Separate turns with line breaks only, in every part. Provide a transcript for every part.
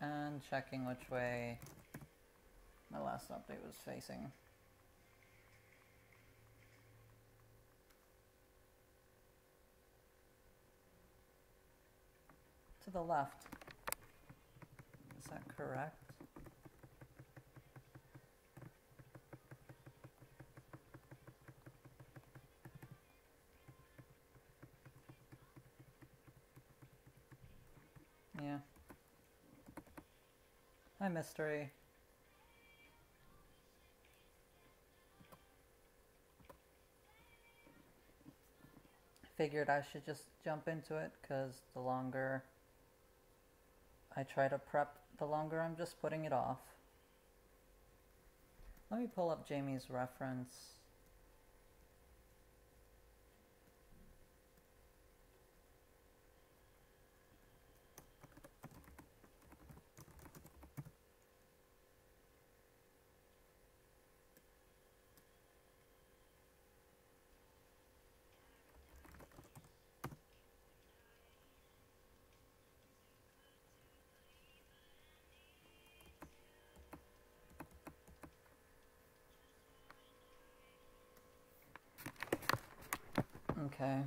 and checking which way my last update was facing. To the left. Is that correct? Yeah. Hi, Mystery. Figured I should just jump into it because the longer I try to prep, the longer I'm just putting it off. Let me pull up Jamie's reference. Okay.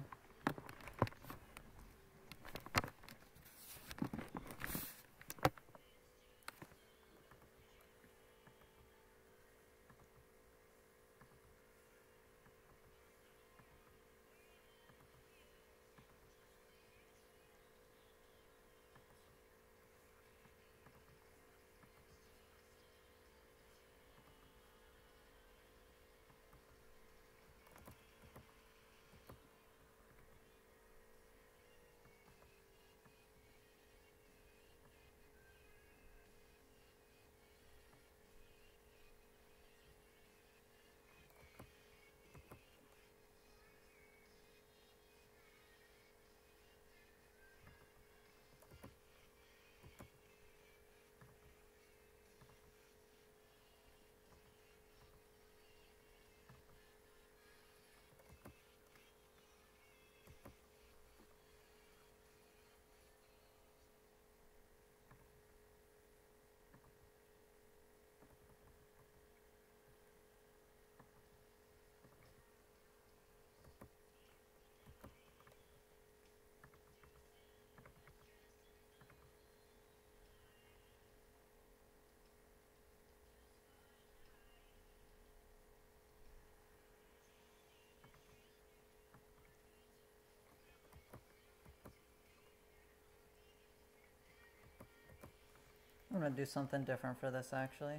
I'm gonna do something different for this actually.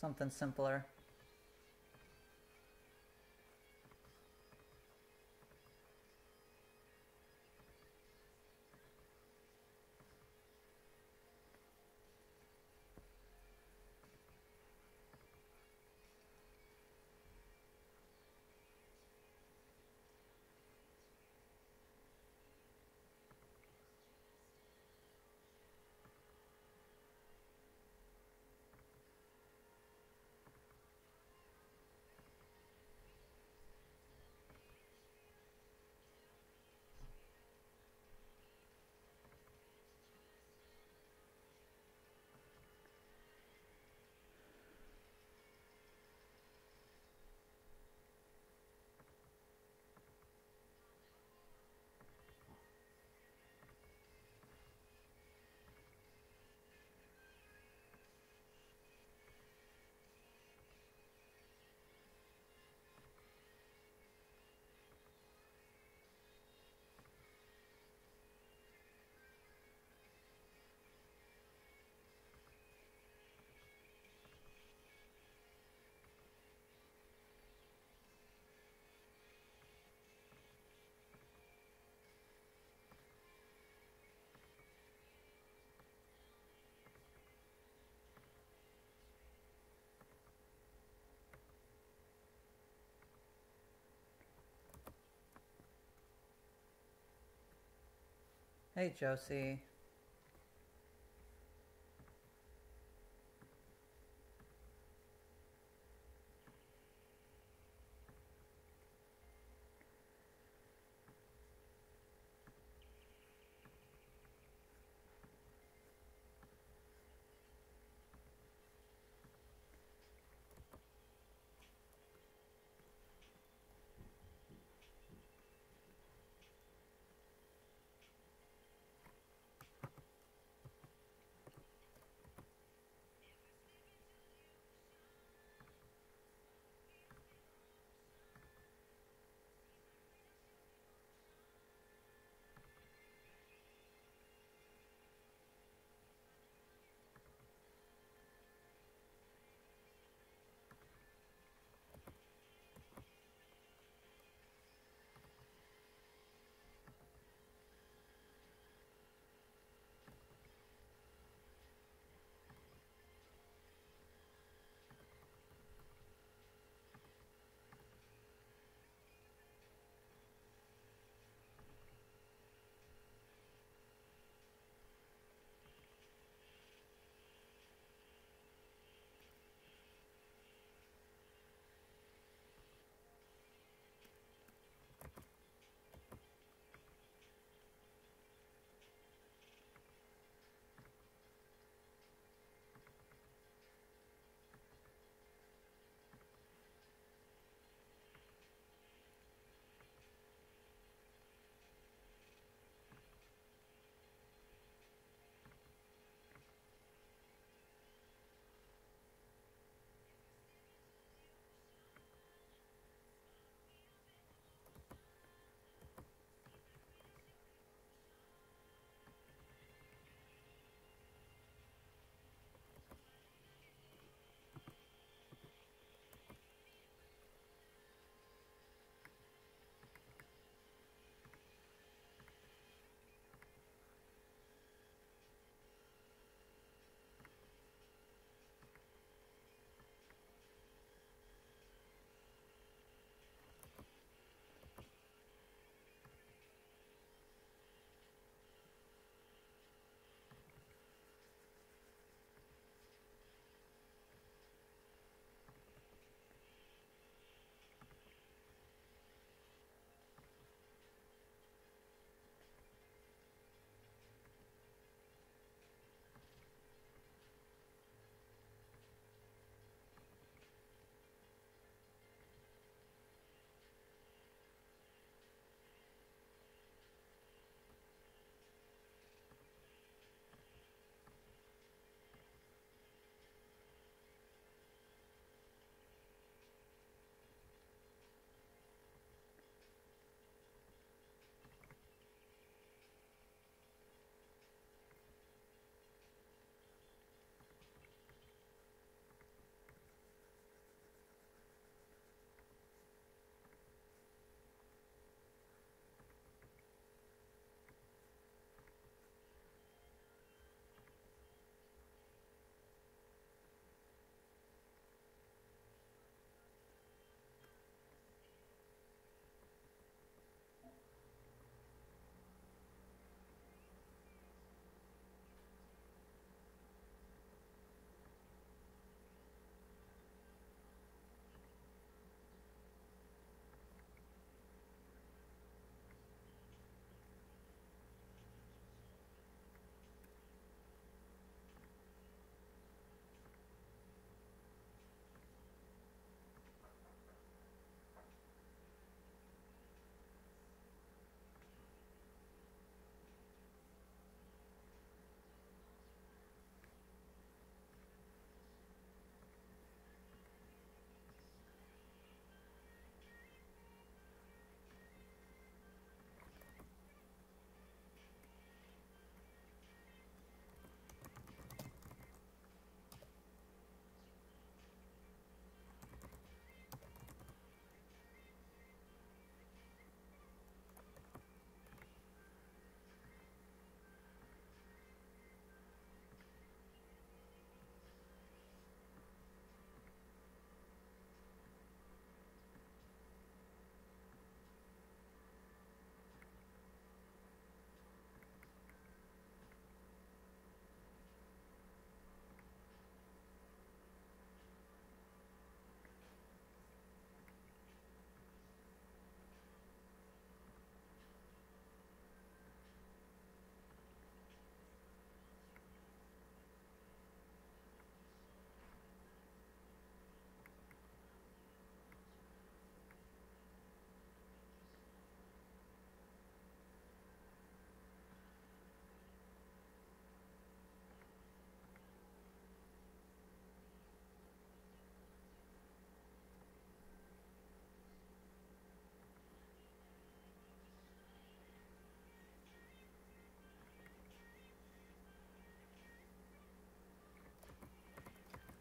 Something simpler. Hey, Josie.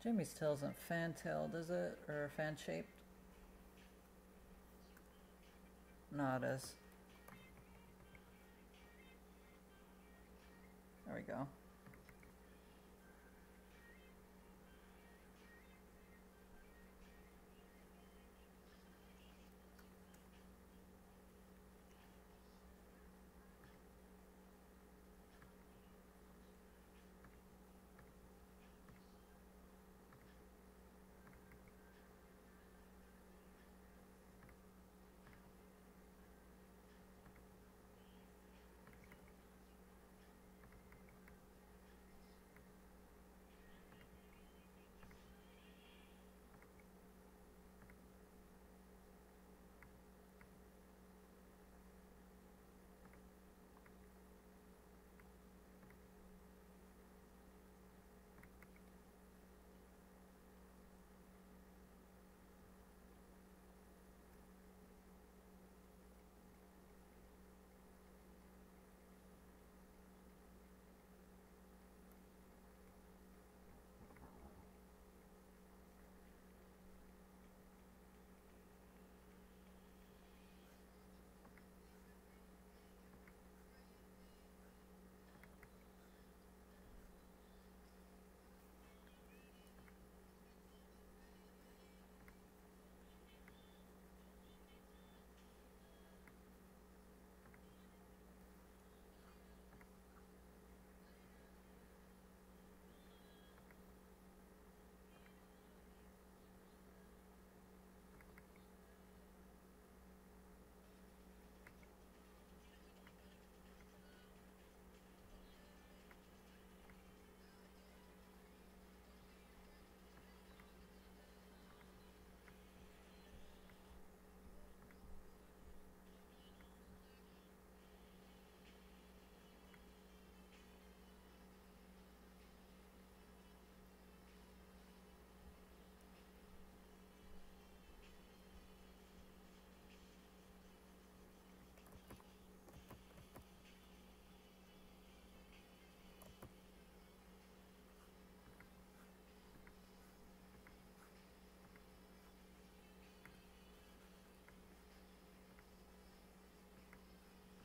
Jimmy's tail isn't fan-tailed, is it? Or fan-shaped? No, it is. There we go.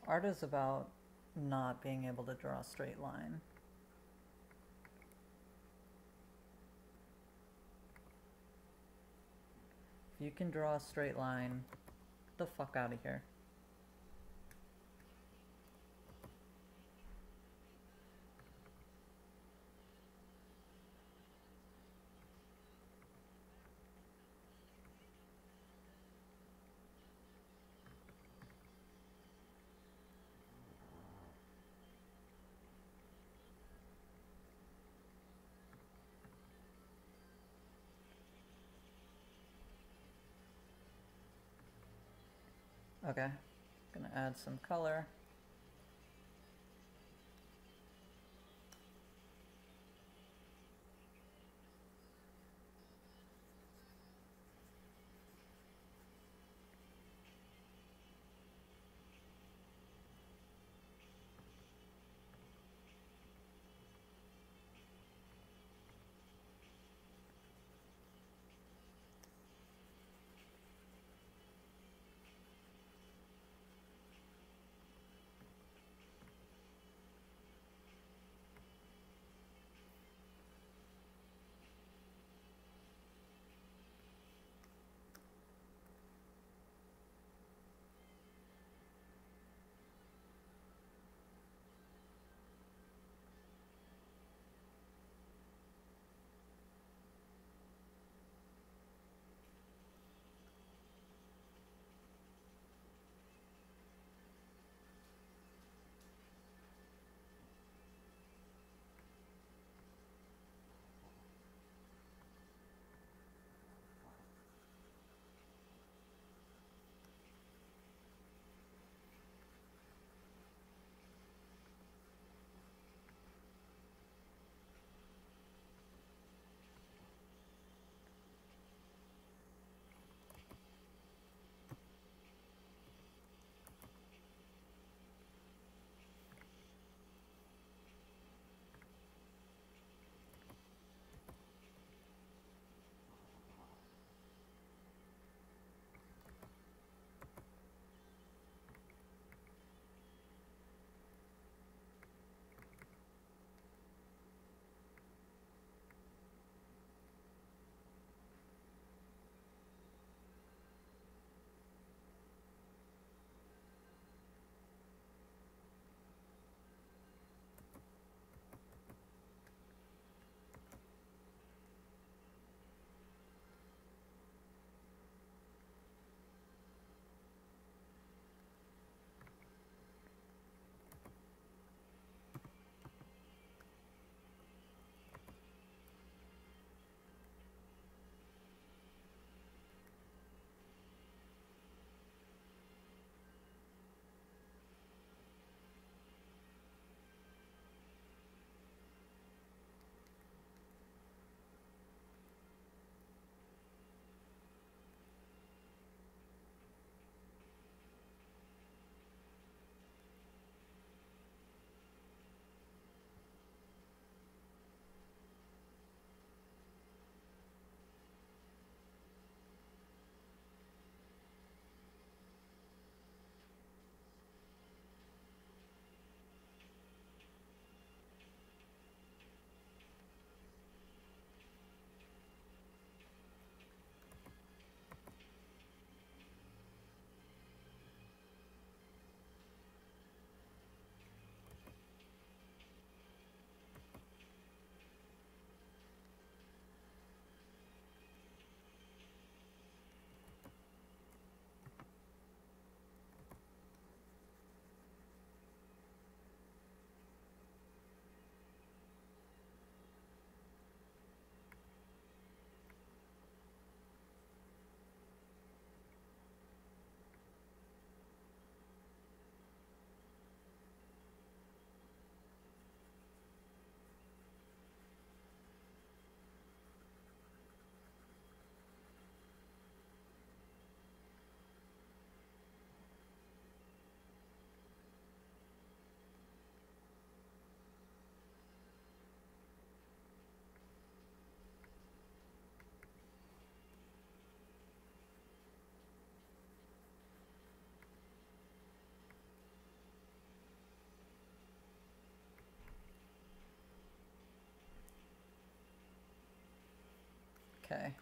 Art is about not being able to draw a straight line. If you can draw a straight line, the fuck out of here. Okay, gonna add some color. Okay.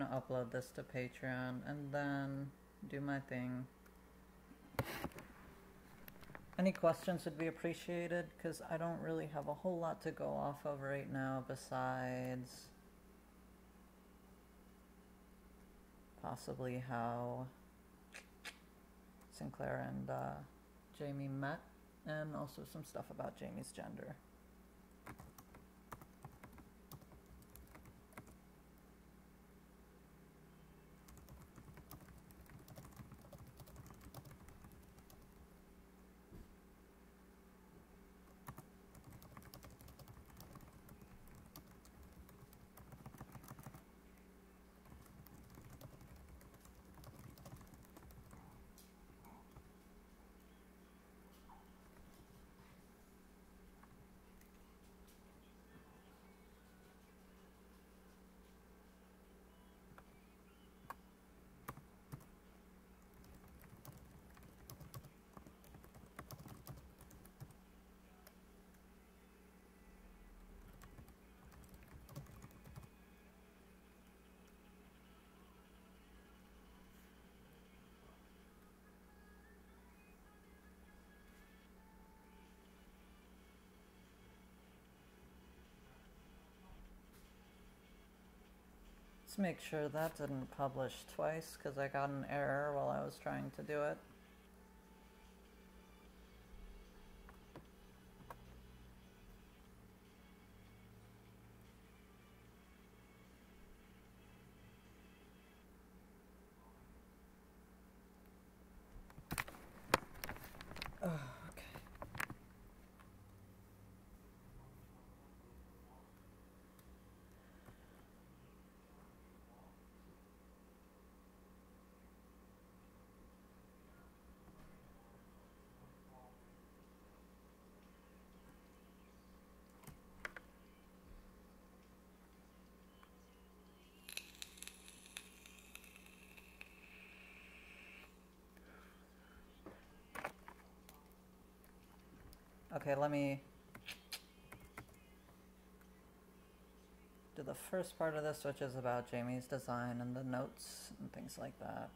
Gonna upload this to Patreon and then do my thing. Any questions would be appreciated because I don't really have a whole lot to go off of right now besides possibly how Sinclair and uh, Jamie met and also some stuff about Jamie's gender. Let's make sure that didn't publish twice because I got an error while I was trying to do it. Oh, okay. Okay, let me do the first part of this, which is about Jamie's design and the notes and things like that.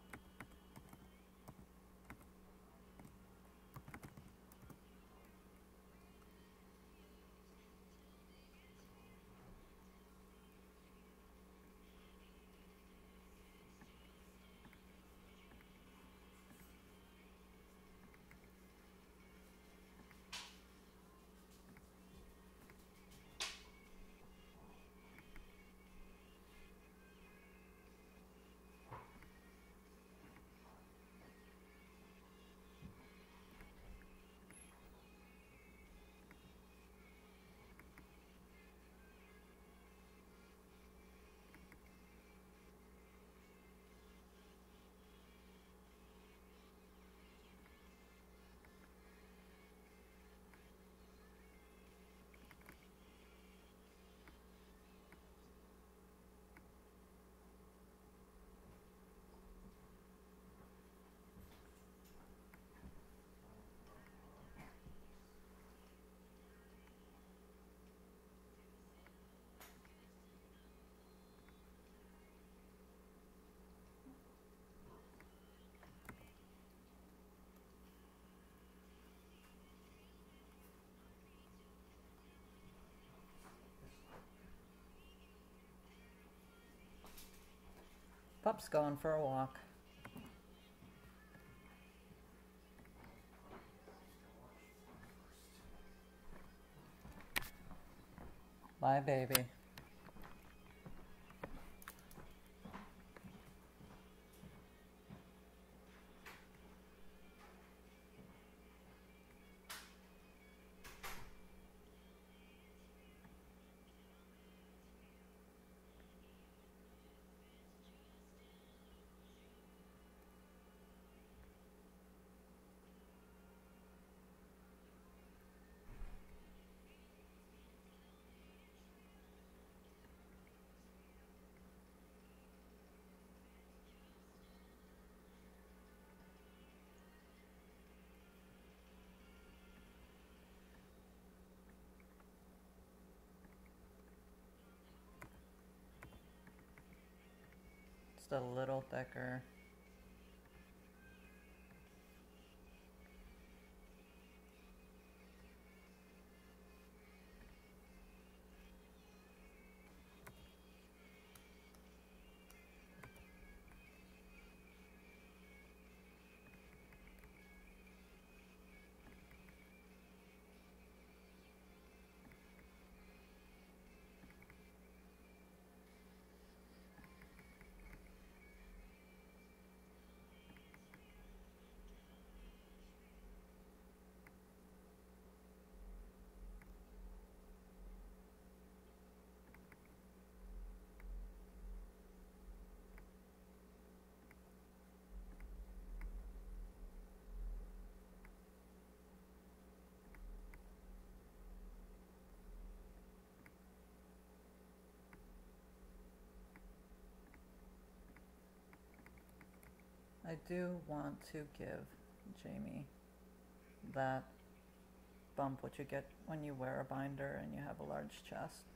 Pup's going for a walk. Bye, baby. Just a little thicker. I do want to give Jamie that bump what you get when you wear a binder and you have a large chest.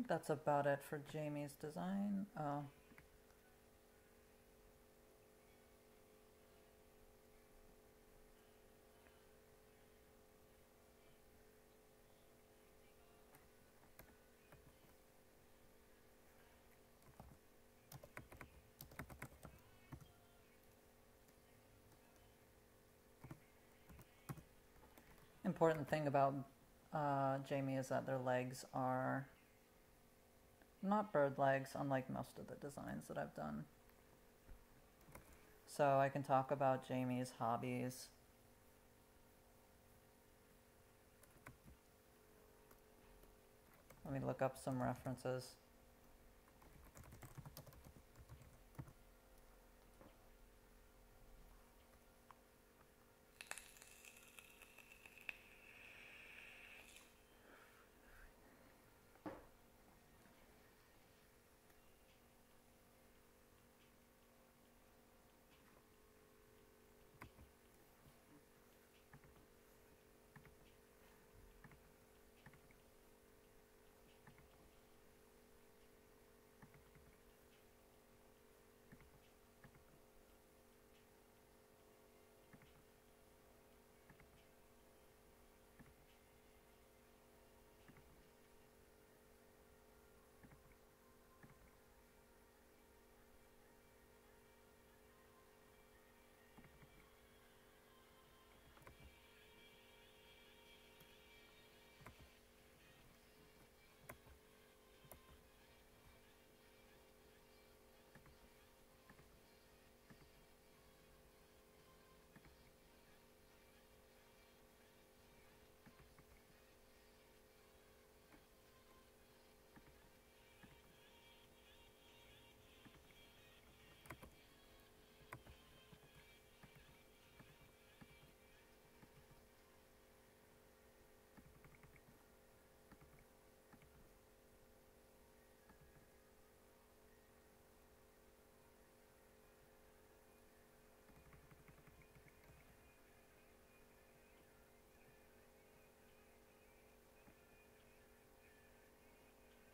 Think that's about it for Jamie's design. Oh. Important thing about uh, Jamie is that their legs are not bird legs, unlike most of the designs that I've done. So I can talk about Jamie's hobbies. Let me look up some references.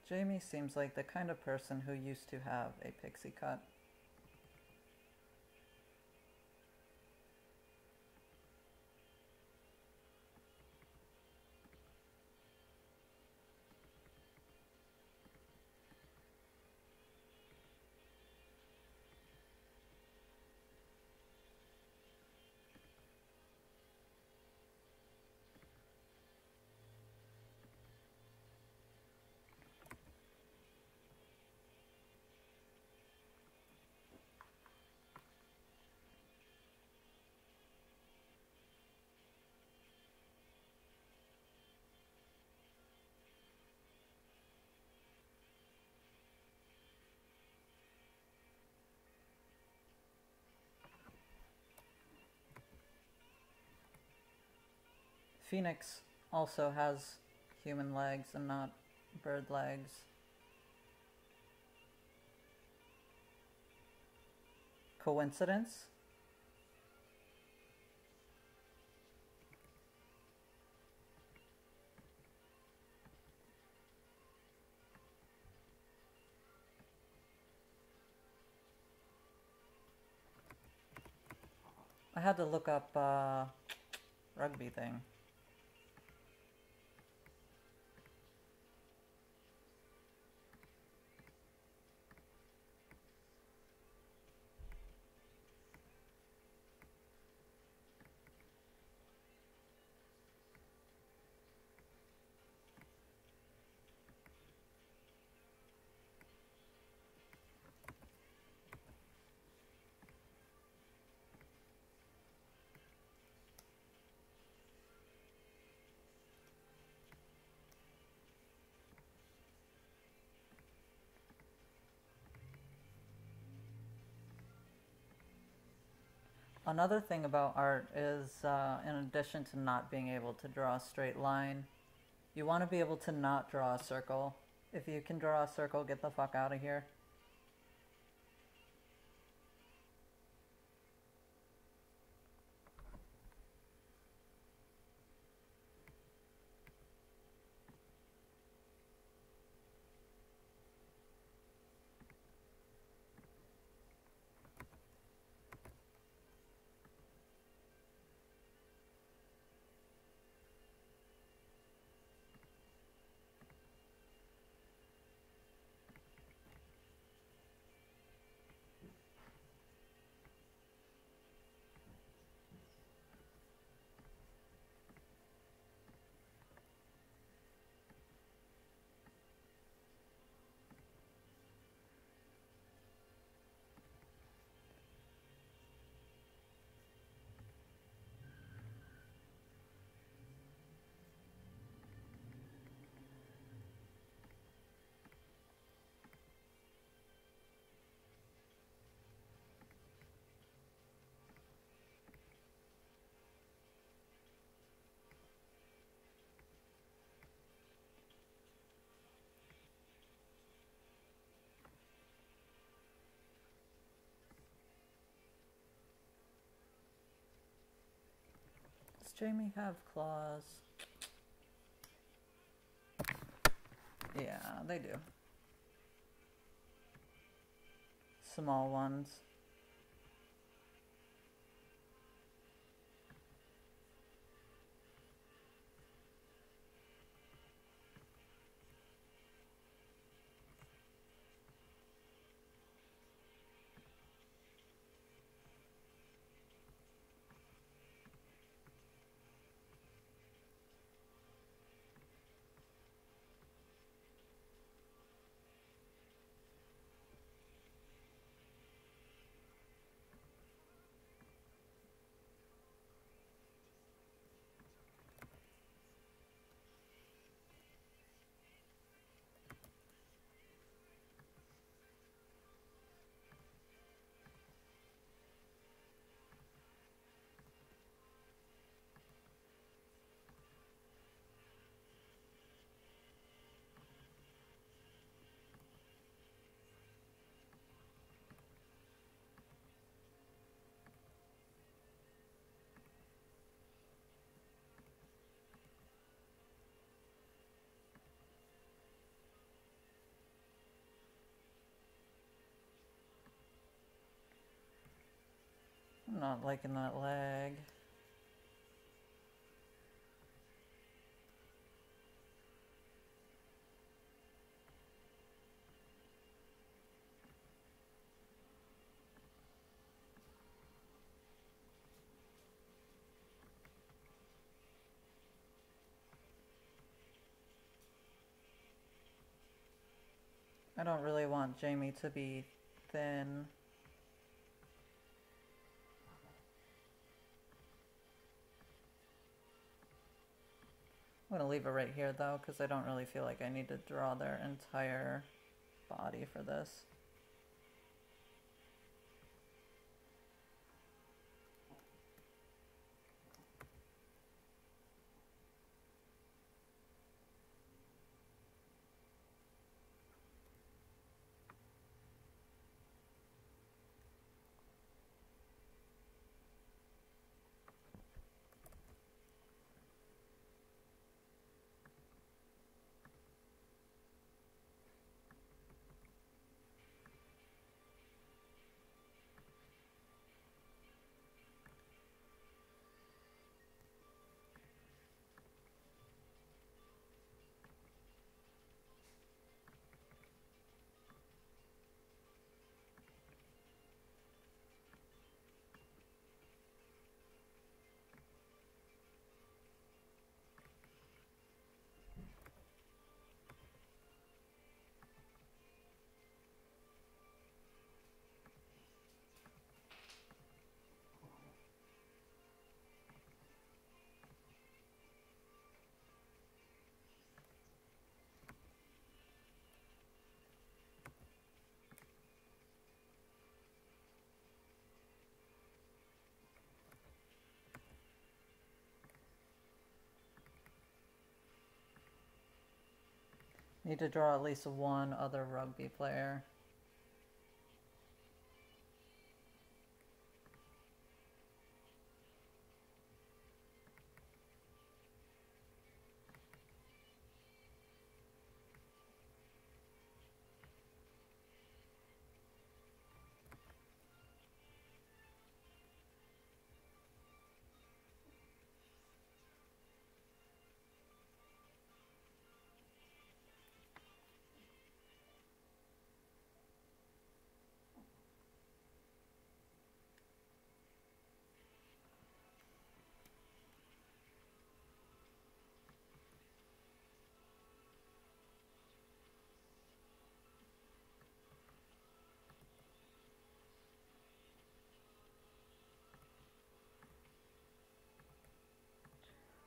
Jamie seems like the kind of person who used to have a pixie cut. Phoenix also has human legs and not bird legs. Coincidence? I had to look up uh, rugby thing. Another thing about art is, uh, in addition to not being able to draw a straight line, you want to be able to not draw a circle. If you can draw a circle, get the fuck out of here. Jamie have claws? Yeah, they do. Small ones. I'm not liking that lag. I don't really want Jamie to be thin. I'm going to leave it right here though, because I don't really feel like I need to draw their entire body for this. Need to draw at least one other rugby player.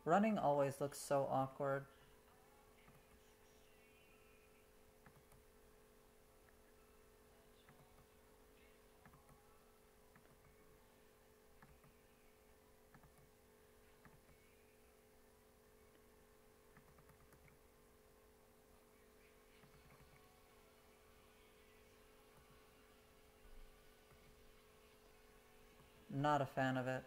Running always looks so awkward. Not a fan of it.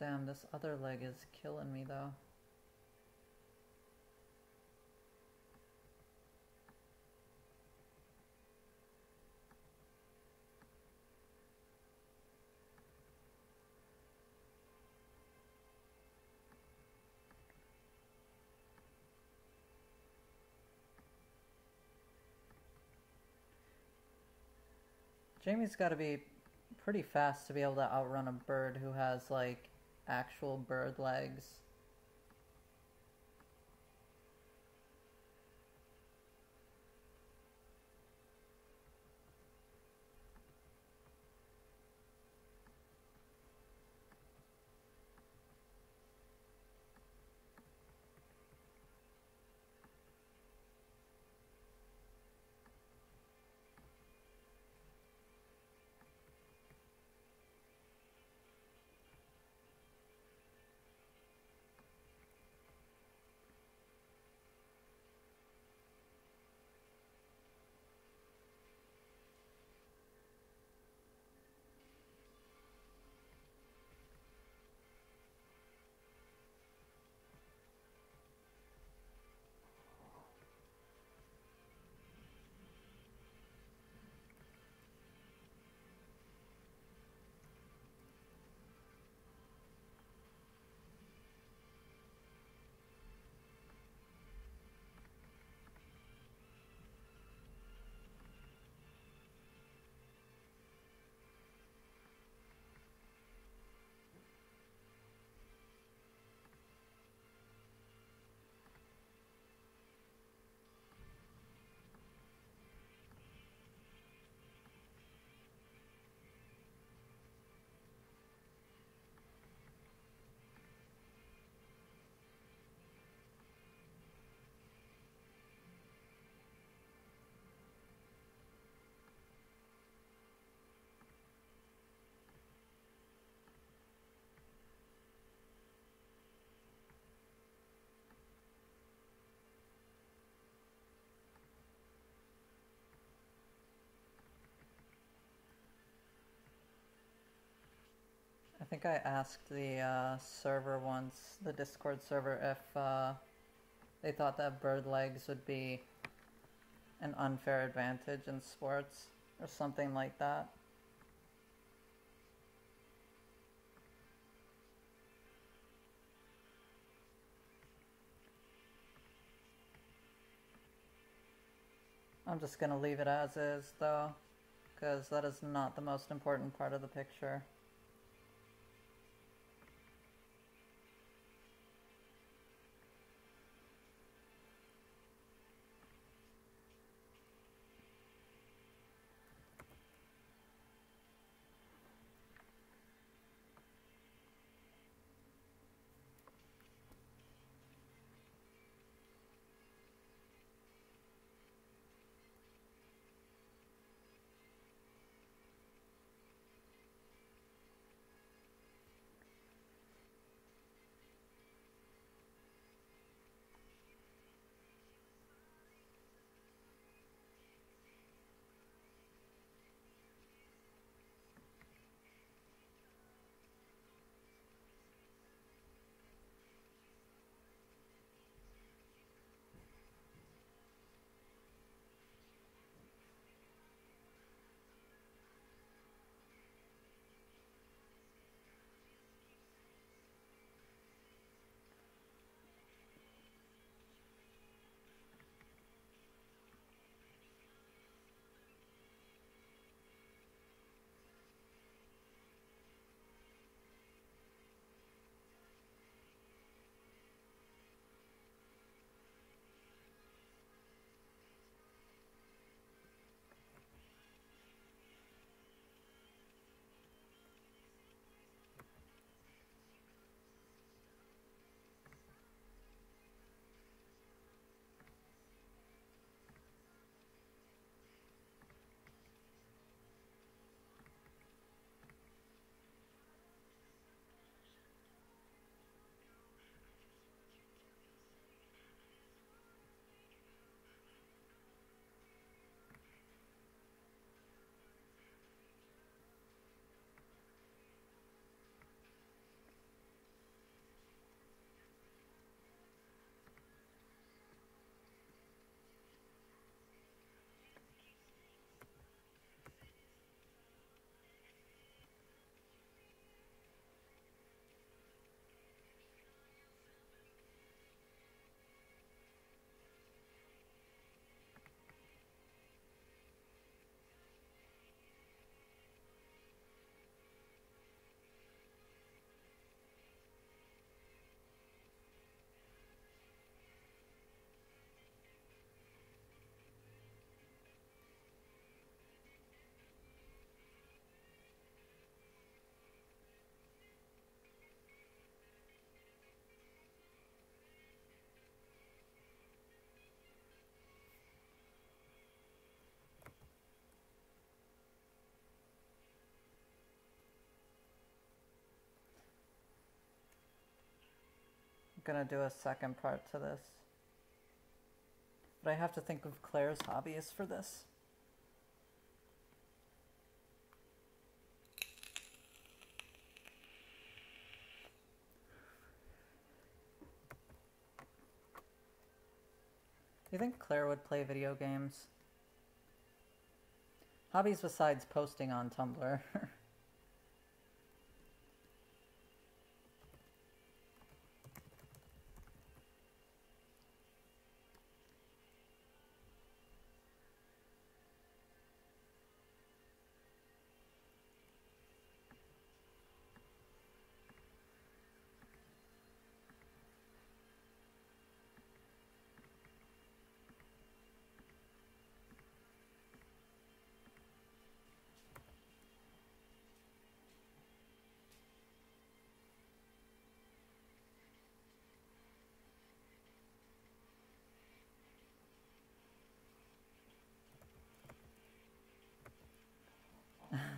Damn, this other leg is killing me though. Jamie's got to be pretty fast to be able to outrun a bird who has like actual bird legs. Think I asked the uh, server once, the Discord server, if uh, they thought that bird legs would be an unfair advantage in sports or something like that. I'm just gonna leave it as is though, because that is not the most important part of the picture. I'm gonna do a second part to this. But I have to think of Claire's hobbies for this. You think Claire would play video games? Hobbies besides posting on Tumblr.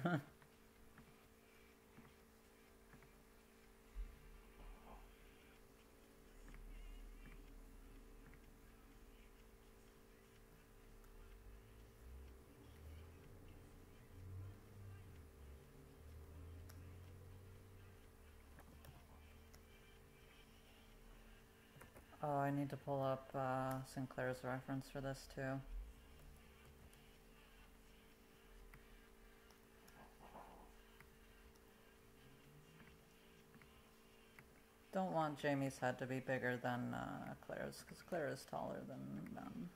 Oh, I need to pull up uh, Sinclair's reference for this too. Don't want Jamie's head to be bigger than uh, Claire's, because Claire is taller than them.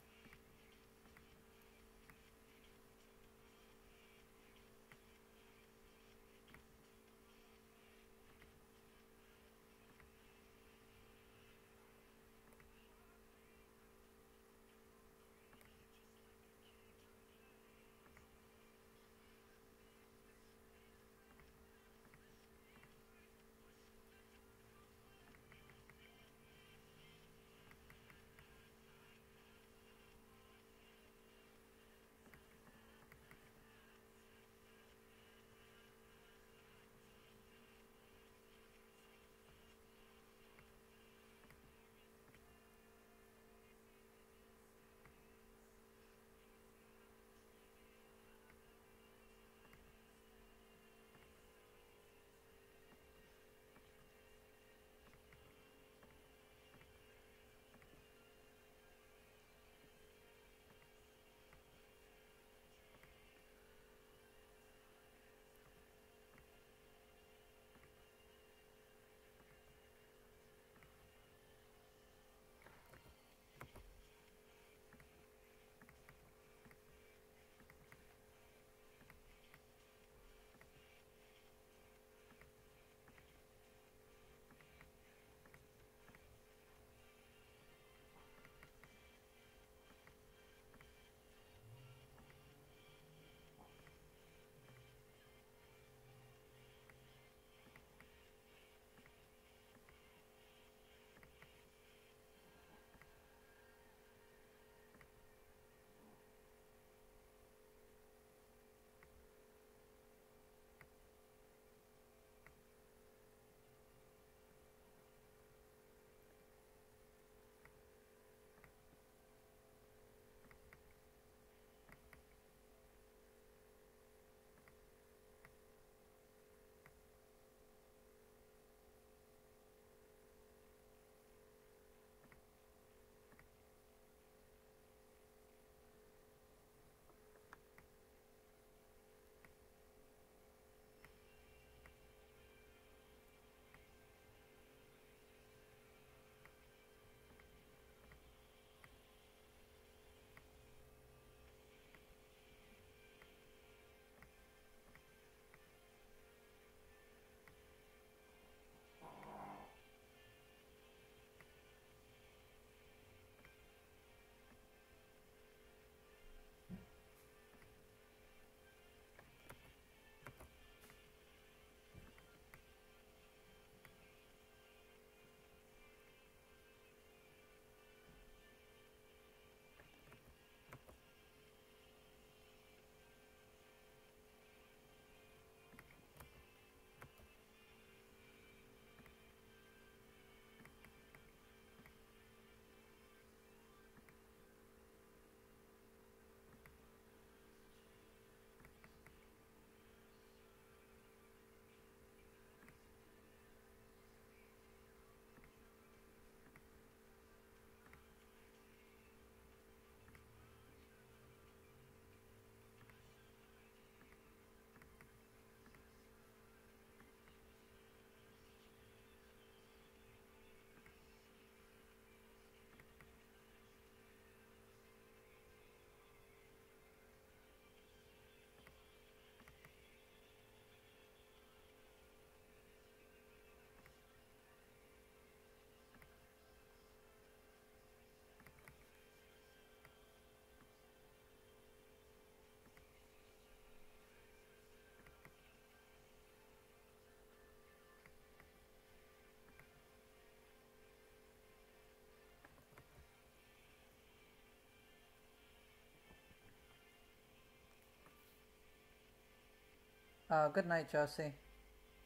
Uh, good night, Josie.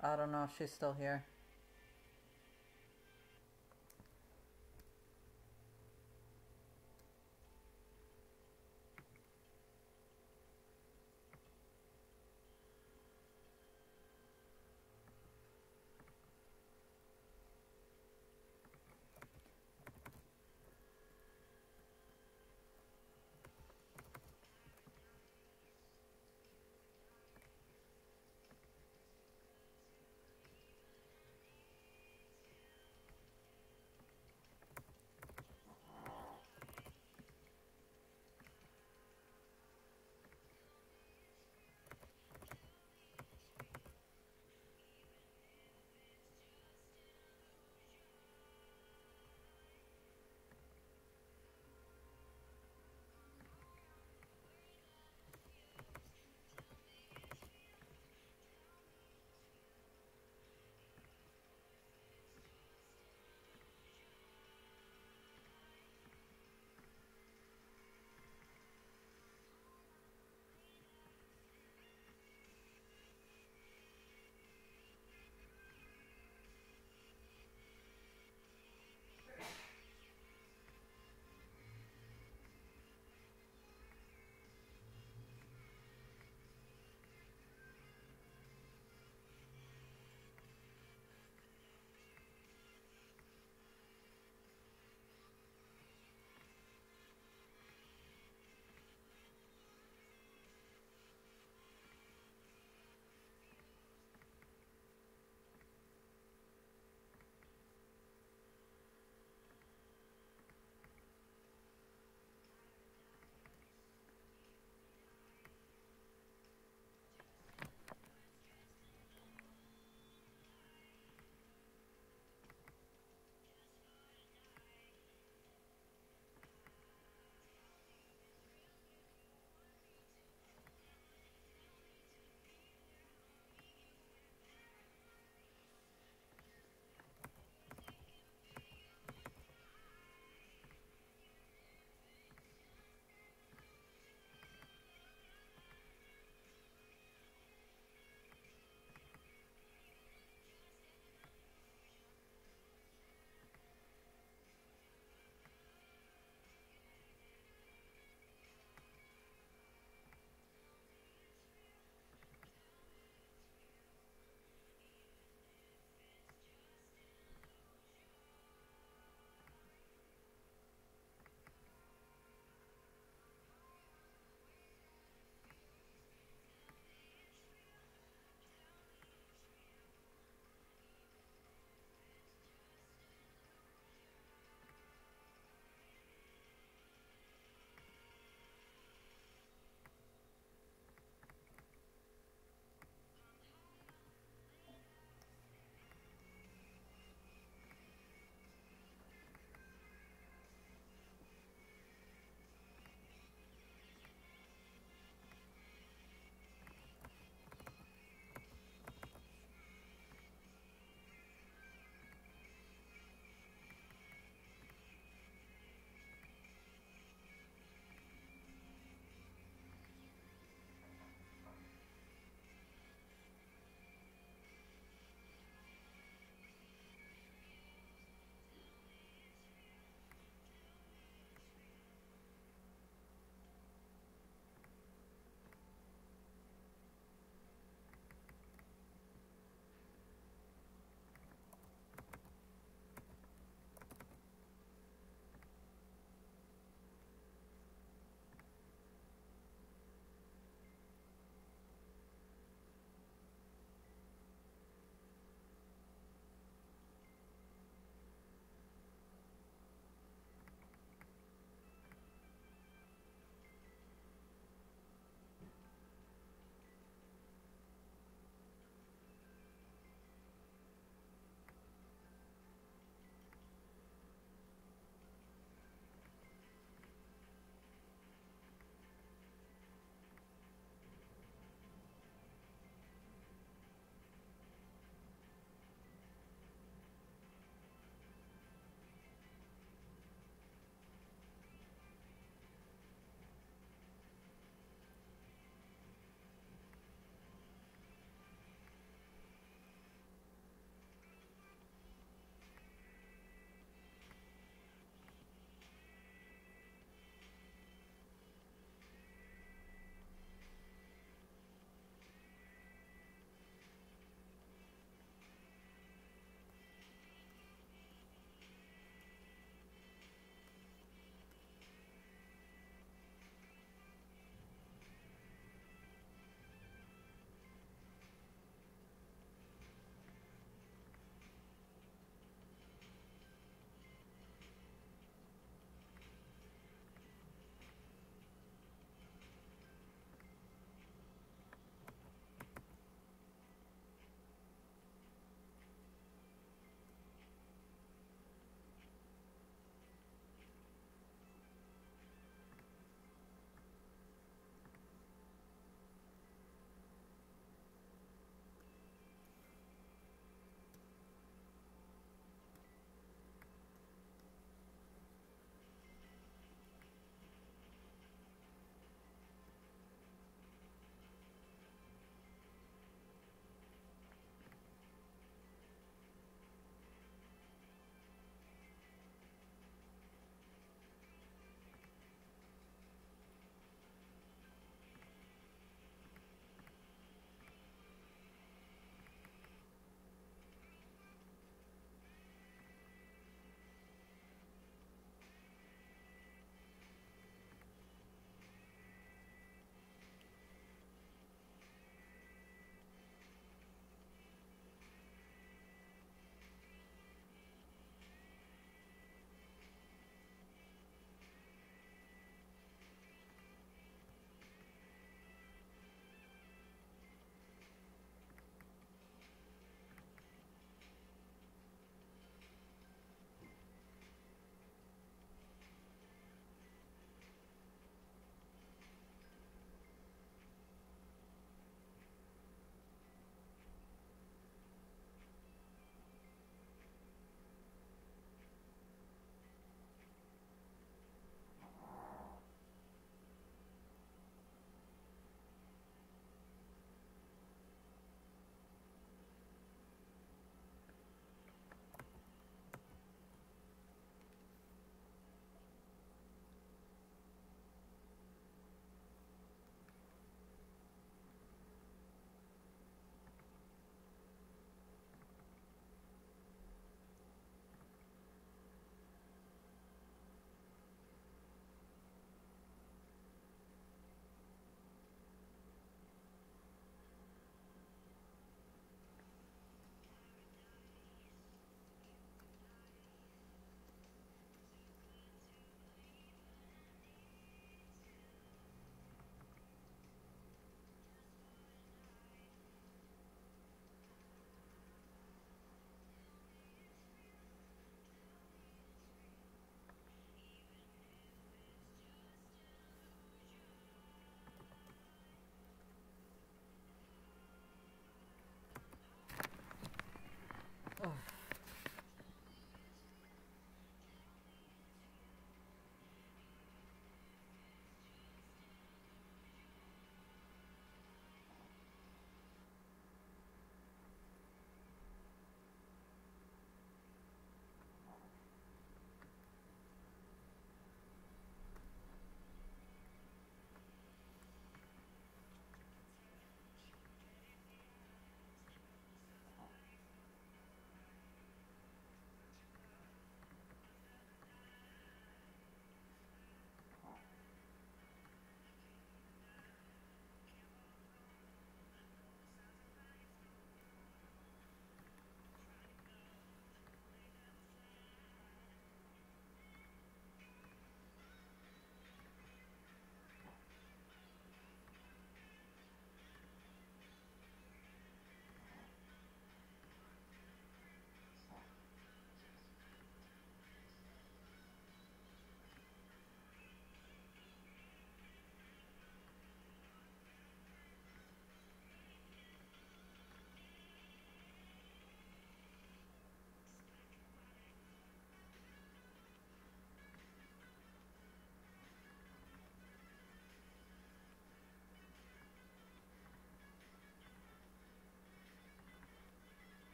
I don't know if she's still here.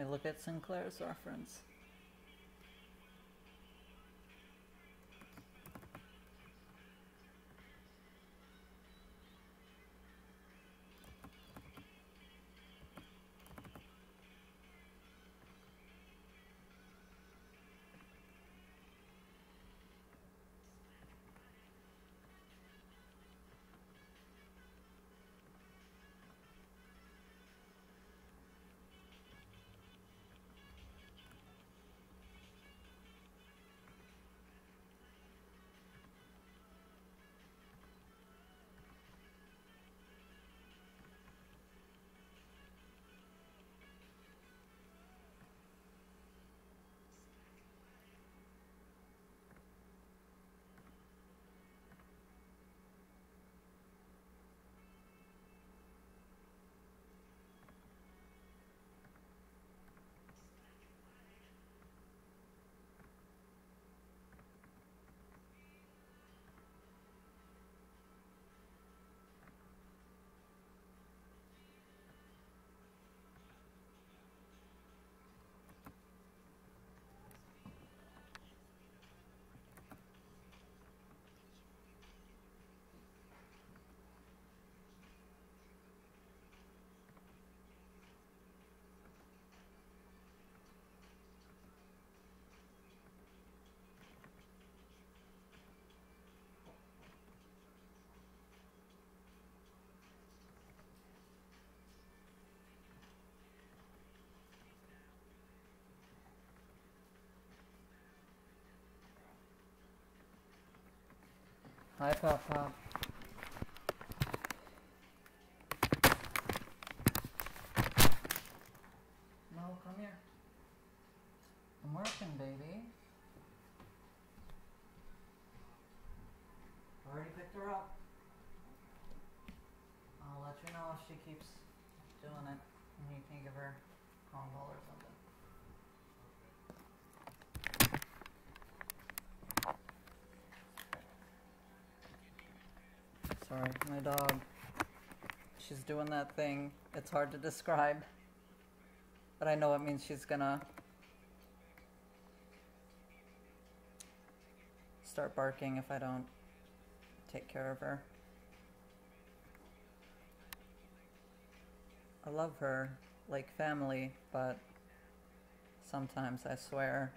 Me look at Sinclair's reference. Hi, Pop Pop. No, come here. I'm working, baby. Already picked her up. I'll let you know if she keeps doing it, and you can give her a call or something. My dog. She's doing that thing. It's hard to describe. But I know it means she's gonna start barking if I don't take care of her. I love her like family, but sometimes I swear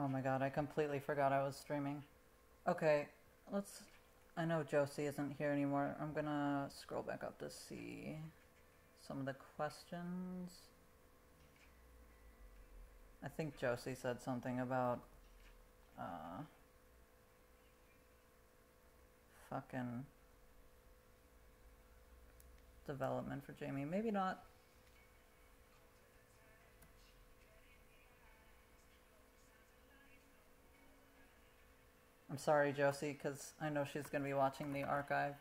Oh my god, I completely forgot I was streaming. Okay, let's. I know Josie isn't here anymore. I'm gonna scroll back up to see some of the questions. I think Josie said something about. Uh, fucking. Development for Jamie. Maybe not. I'm sorry, Josie, because I know she's going to be watching the archive.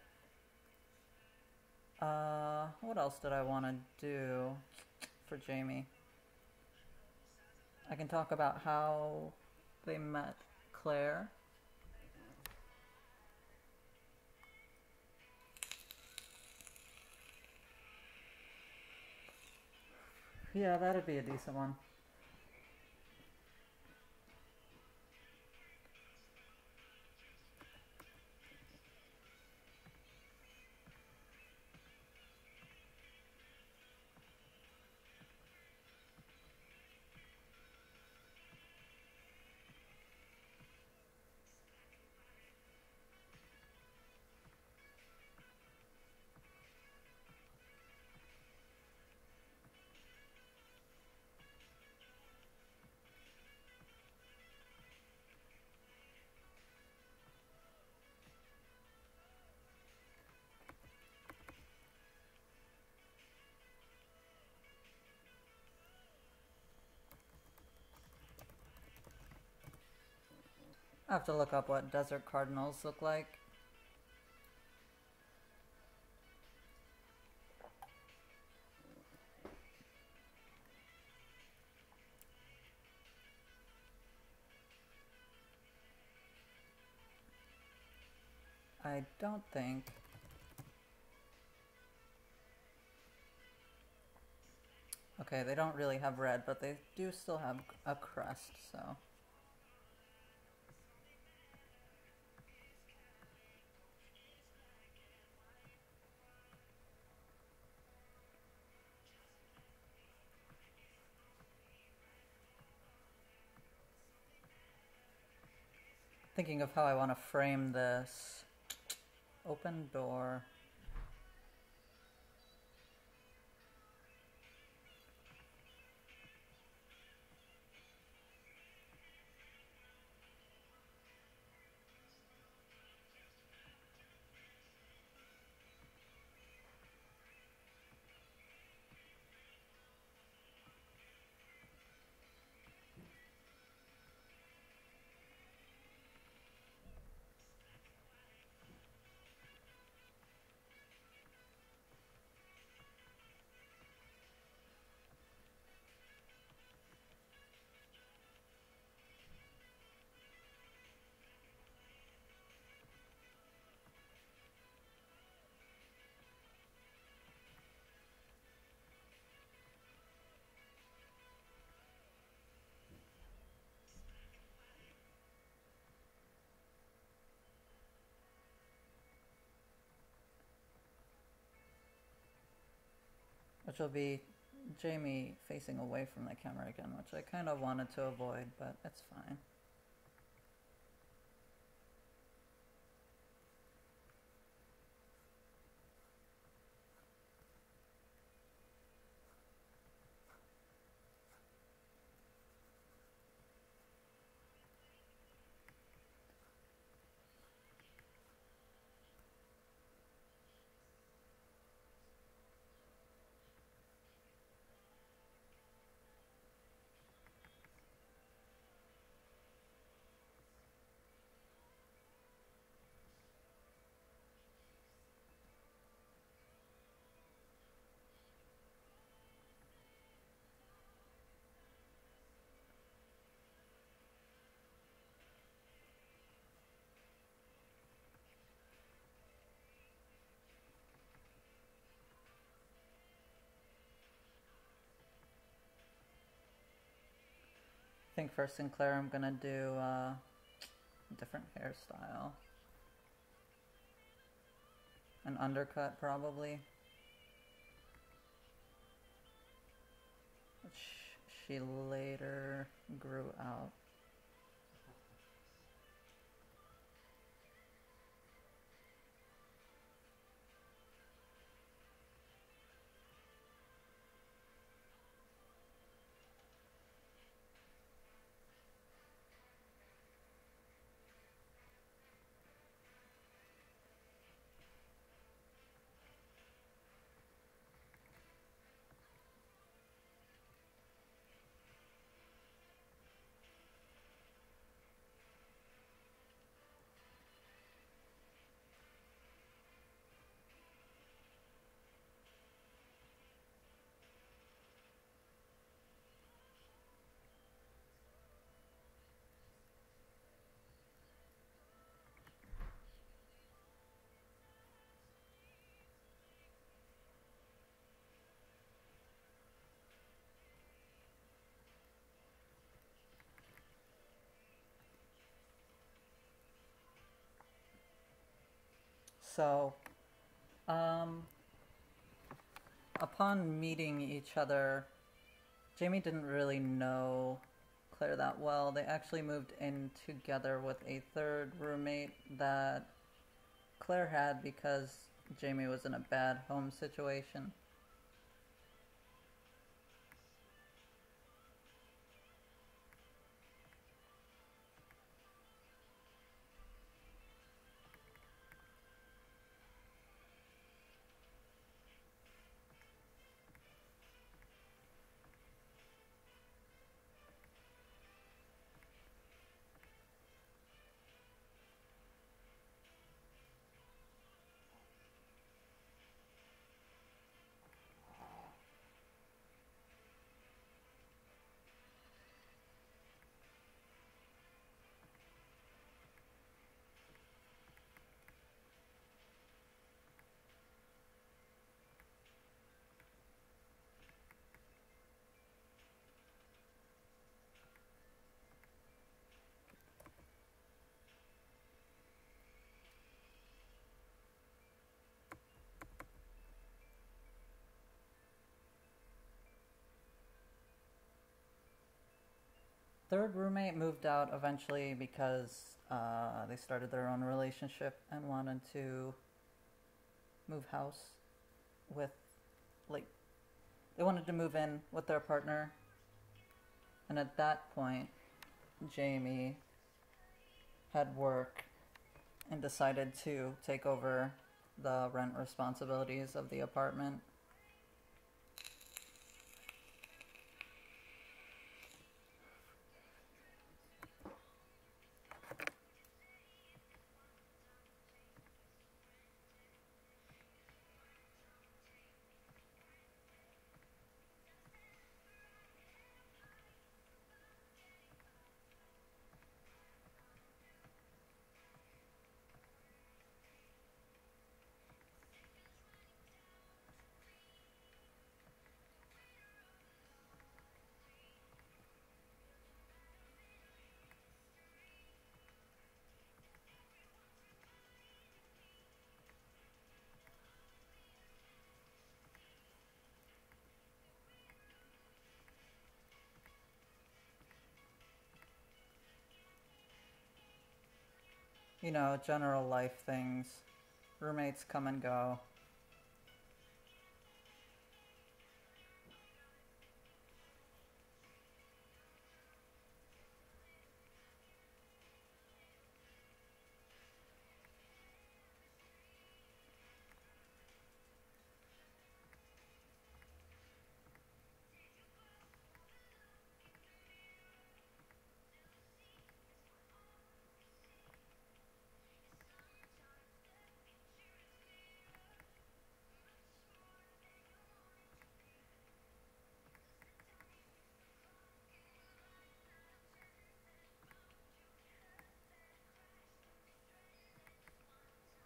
Uh, what else did I want to do for Jamie? I can talk about how they met Claire. Yeah, that'd be a decent one. I have to look up what desert cardinals look like. I don't think Okay, they don't really have red, but they do still have a crest, so. Thinking of how I want to frame this. Open door. Which will be Jamie facing away from the camera again, which I kind of wanted to avoid, but it's fine. Think for Sinclair I'm gonna do uh, a different hairstyle. An undercut probably. Which she later grew out. So, um, upon meeting each other, Jamie didn't really know Claire that well. They actually moved in together with a third roommate that Claire had because Jamie was in a bad home situation. Third roommate moved out eventually because uh, they started their own relationship and wanted to move house with, like, they wanted to move in with their partner. And at that point, Jamie had work and decided to take over the rent responsibilities of the apartment. You know, general life things. Roommates come and go.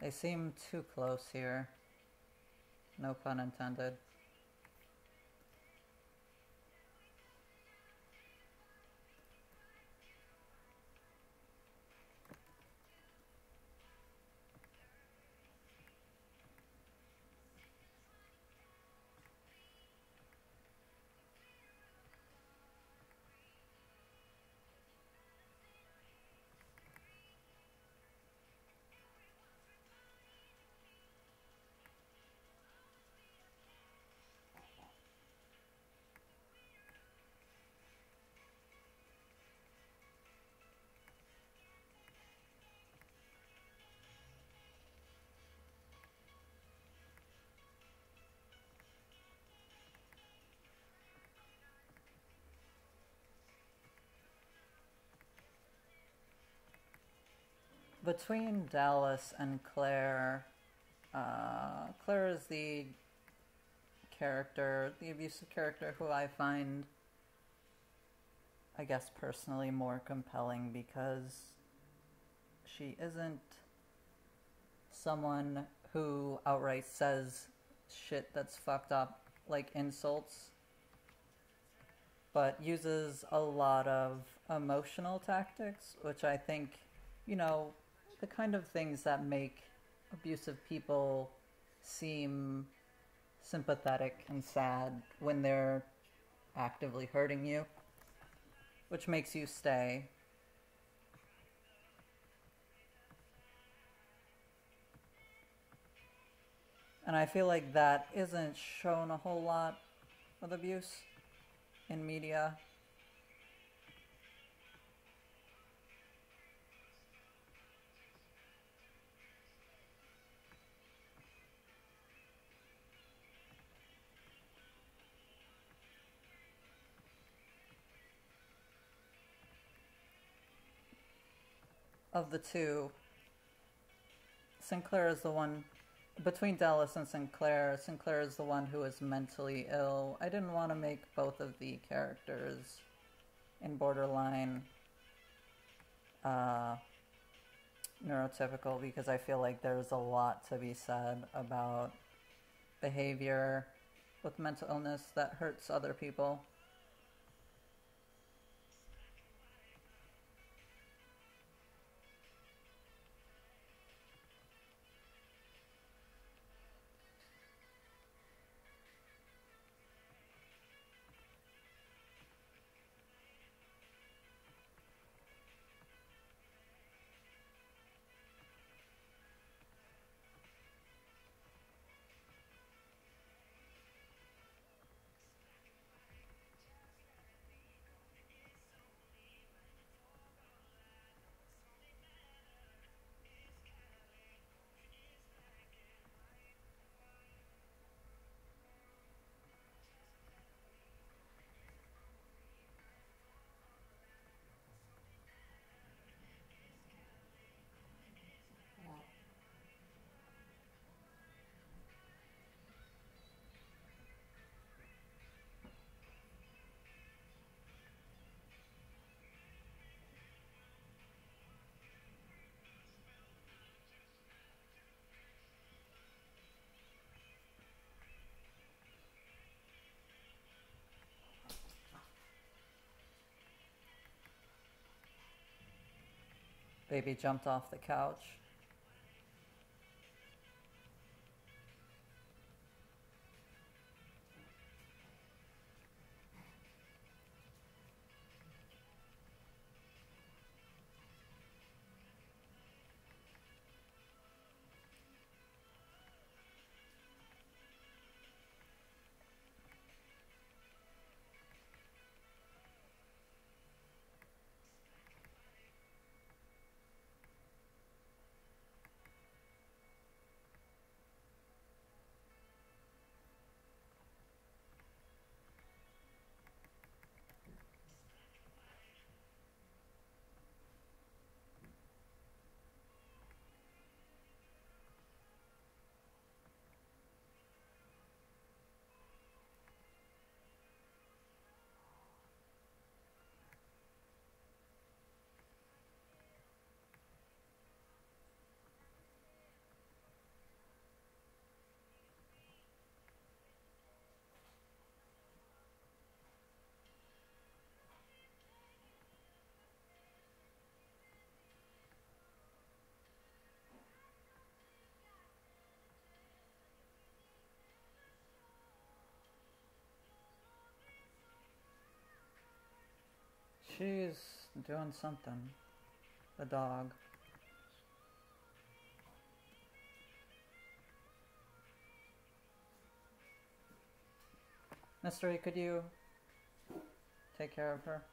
They seem too close here. No pun intended. Between Dallas and Claire, uh, Claire is the character, the abusive character who I find, I guess, personally more compelling because she isn't someone who outright says shit that's fucked up, like insults, but uses a lot of emotional tactics, which I think, you know, the kind of things that make abusive people seem sympathetic and sad when they're actively hurting you, which makes you stay. And I feel like that isn't shown a whole lot with abuse in media. Of the two, Sinclair is the one between Dallas and Sinclair, Sinclair is the one who is mentally ill. I didn't want to make both of the characters in Borderline uh, neurotypical because I feel like there's a lot to be said about behavior with mental illness that hurts other people. Baby jumped off the couch. She's doing something. The dog. Mystery, could you take care of her?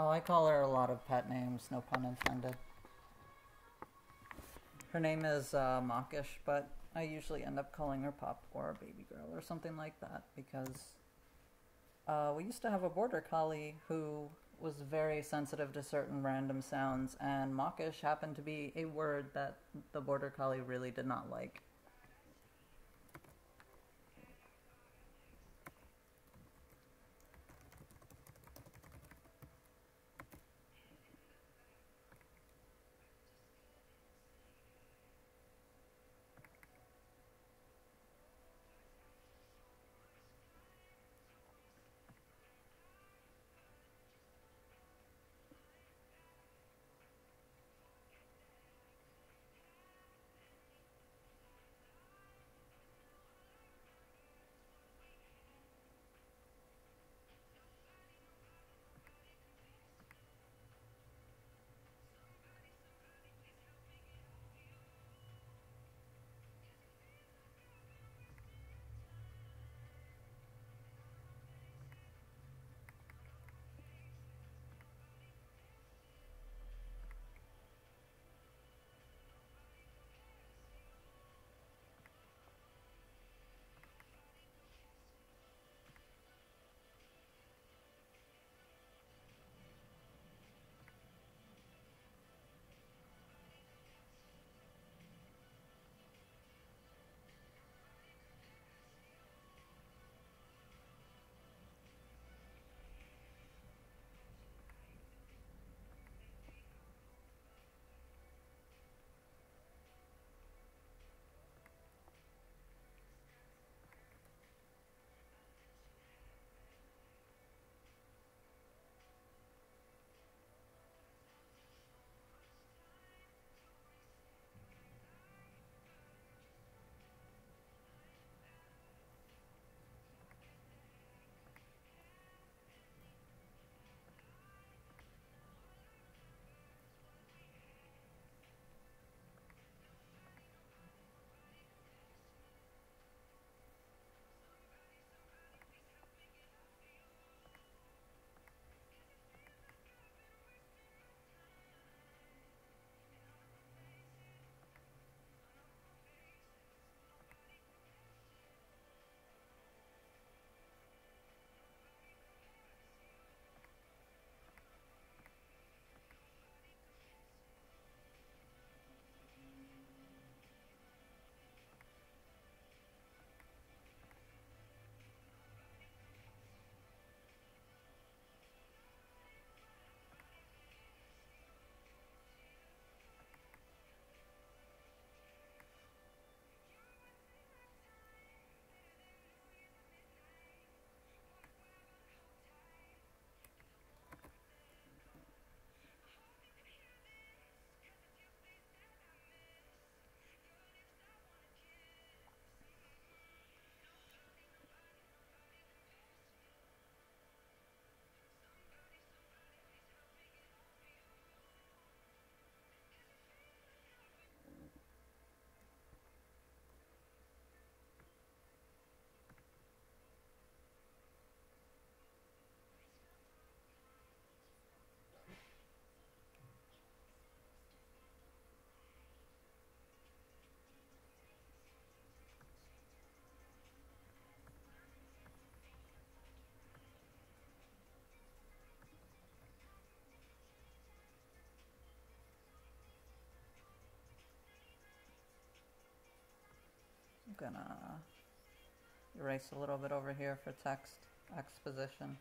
Oh, I call her a lot of pet names, no pun intended. Her name is uh, Mawkish, but I usually end up calling her Pup or Baby Girl or something like that because uh, we used to have a border collie who was very sensitive to certain random sounds, and Mawkish happened to be a word that the border collie really did not like. Gonna erase a little bit over here for text exposition.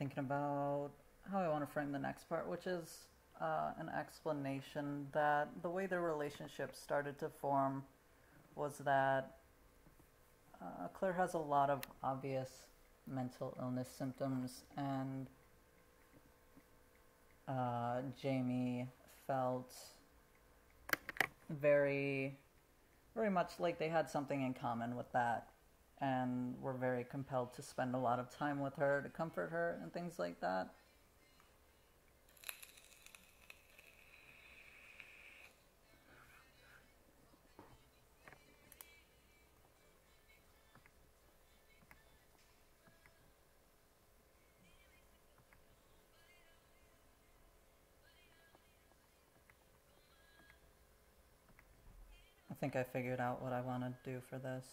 Thinking about how I want to frame the next part, which is uh, an explanation that the way their relationship started to form was that uh, Claire has a lot of obvious mental illness symptoms, and uh, Jamie felt very, very much like they had something in common with that, and were very compelled to spend a lot of time with her to comfort her and things like that. I think I figured out what I want to do for this.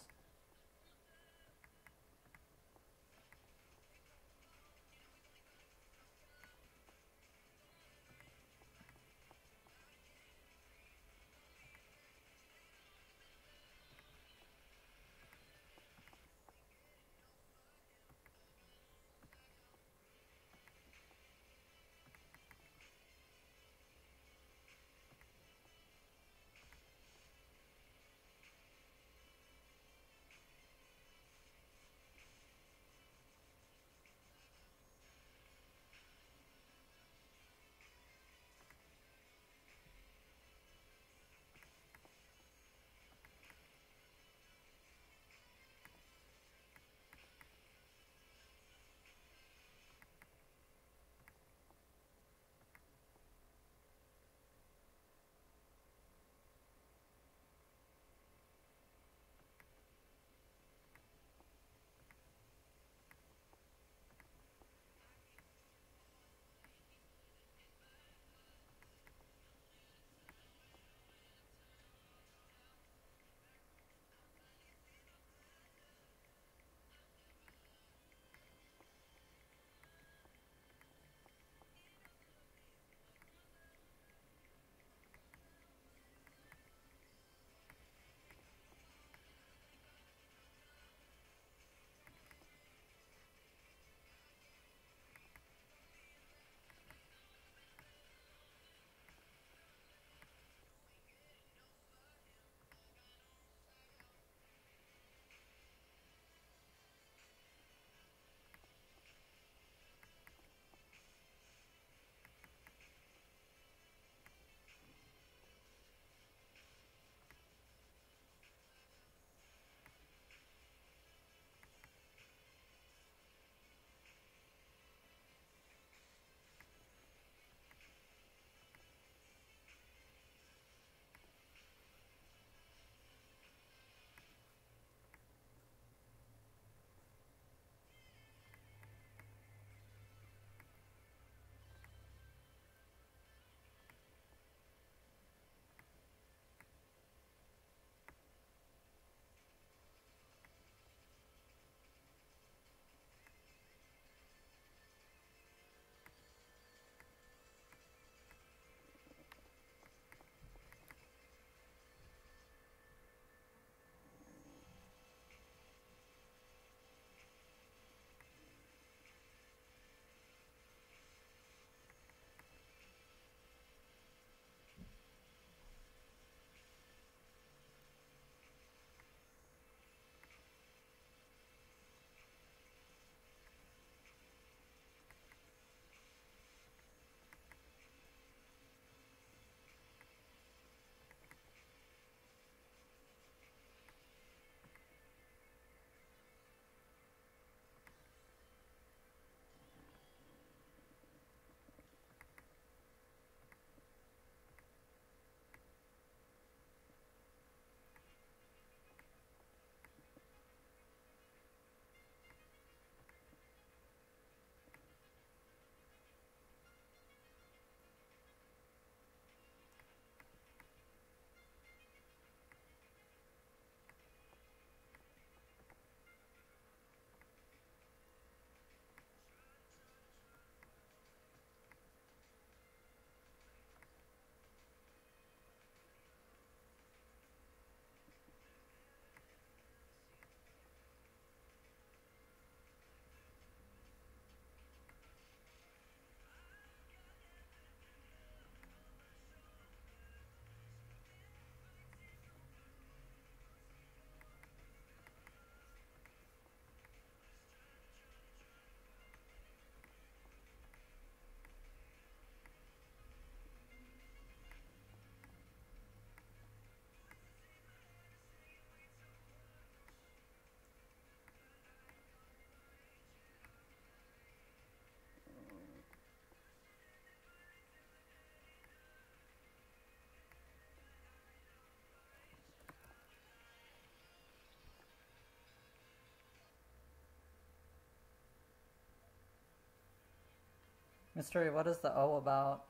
Mystery, what is the O about?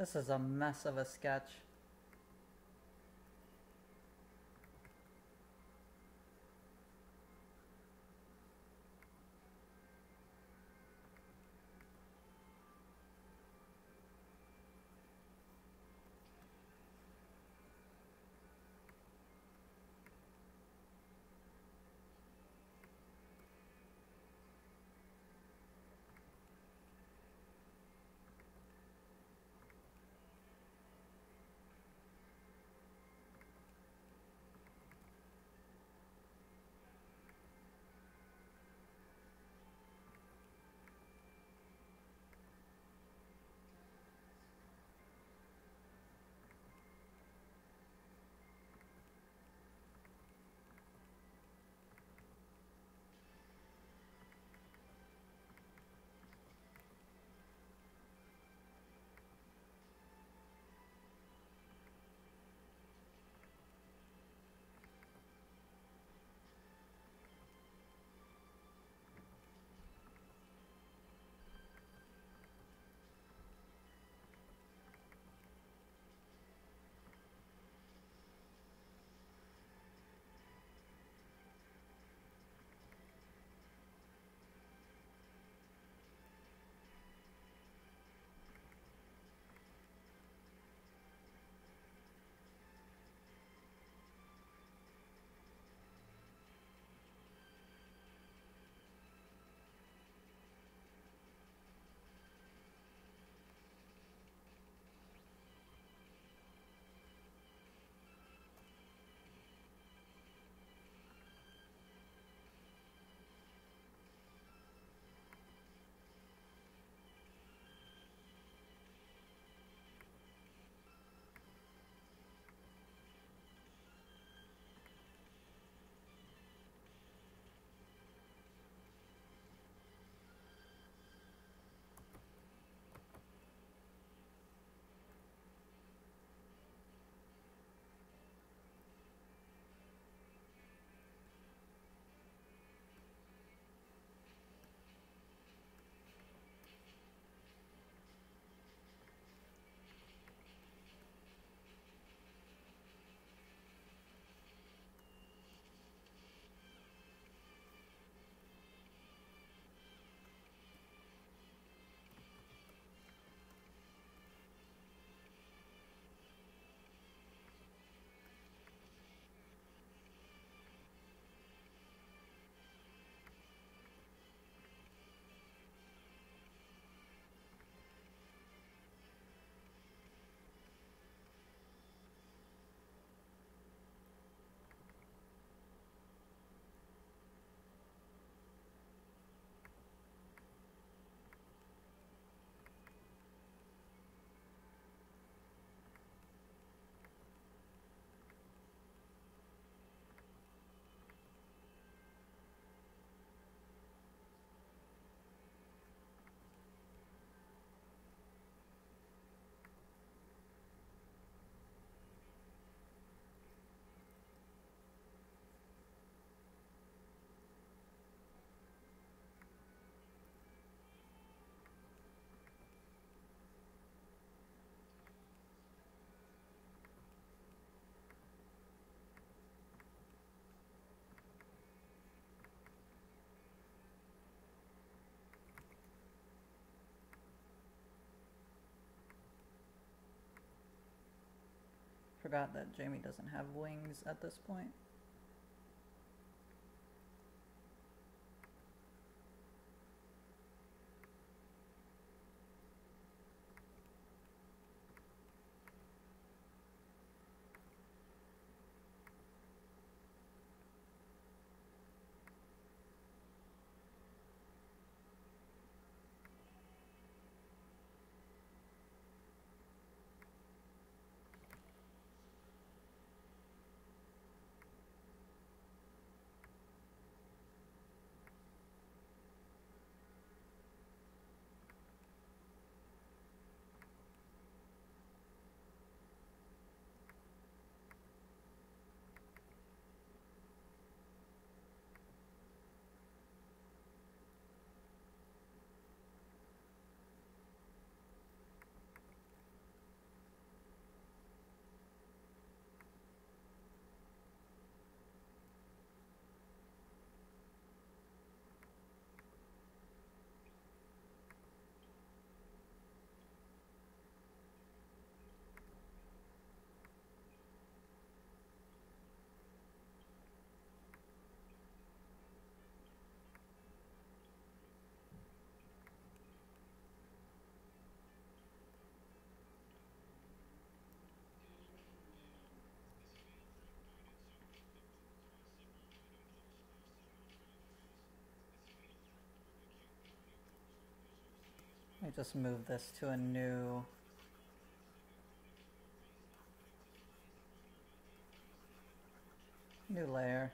This is a mess of a sketch. Forgot that Jamie doesn't have wings at this point. Just move this to a new new layer.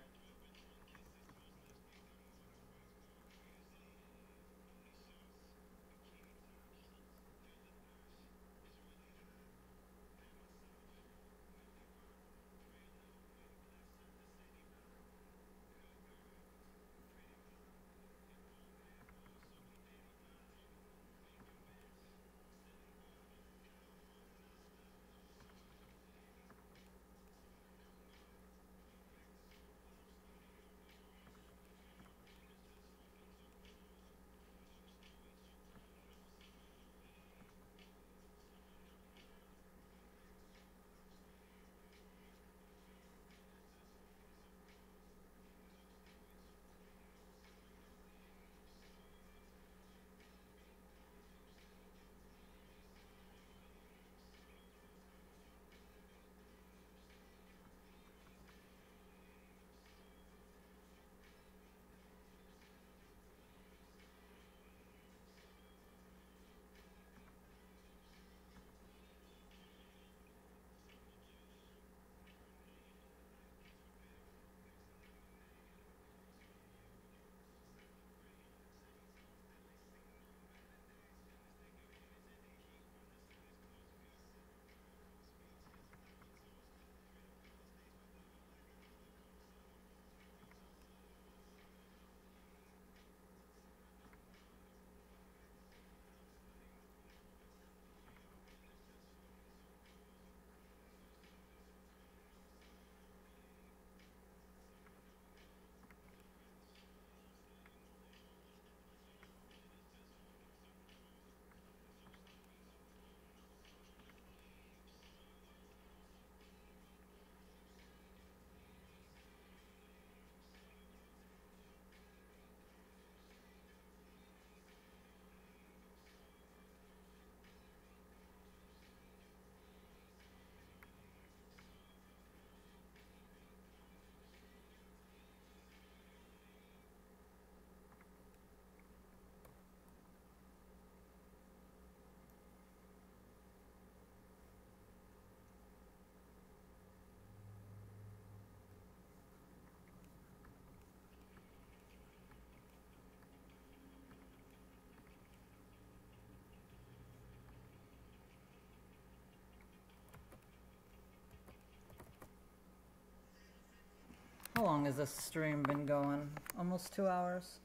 How long has this stream been going? Almost two hours?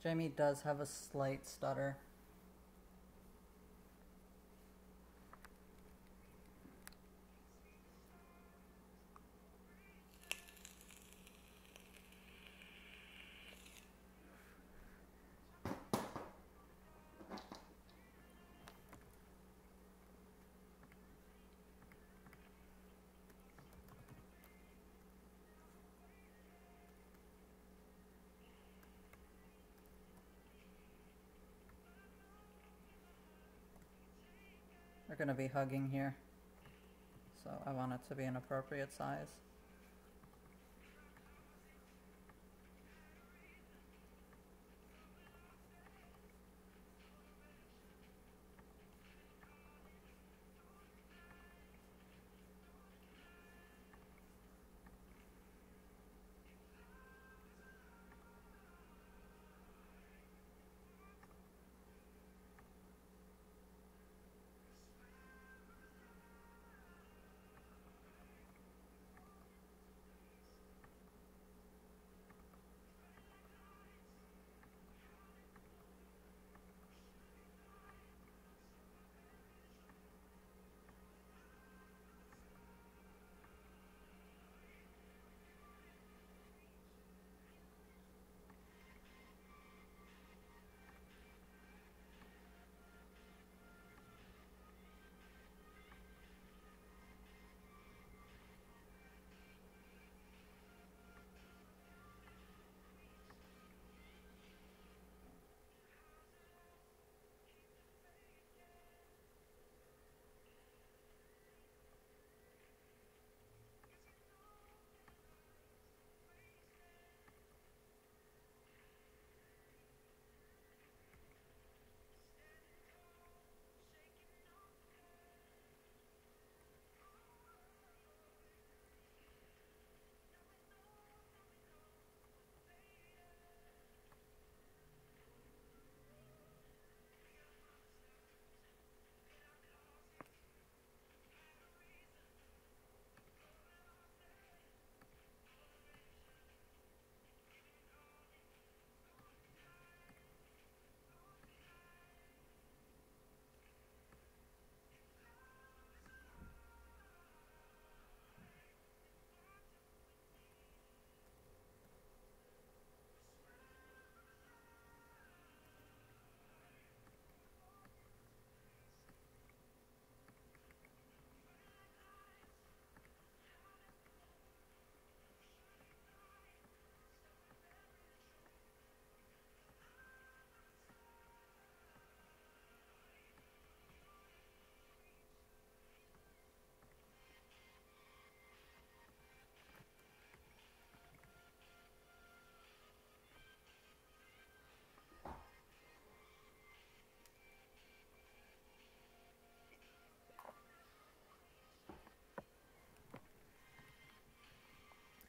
Jamie does have a slight stutter. We're gonna be hugging here. So I want it to be an appropriate size.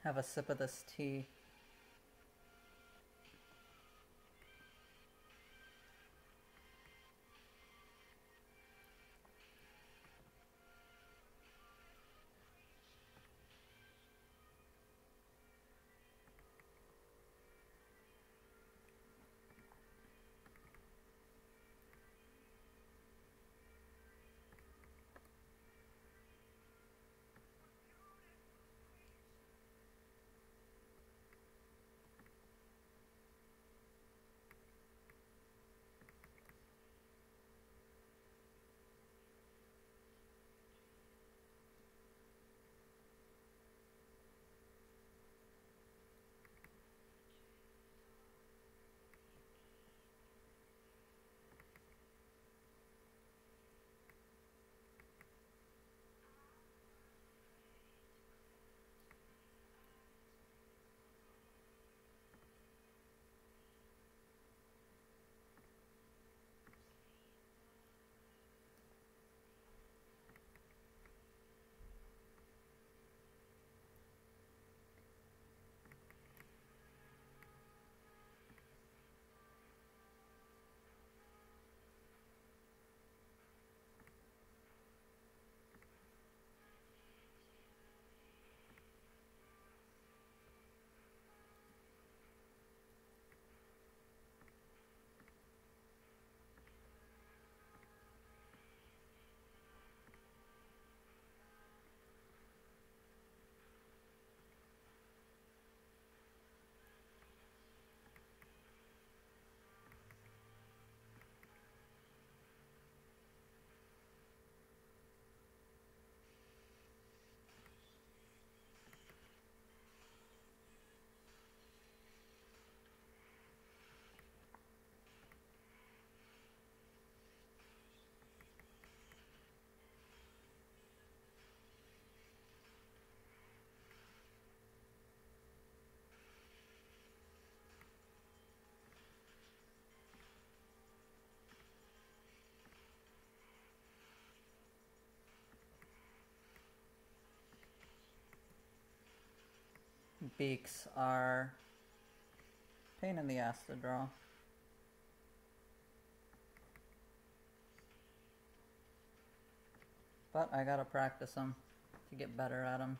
Have a sip of this tea. Beaks are pain in the ass to draw. But I gotta practice them to get better at them.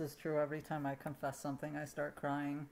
Is true every time I confess something, I start crying.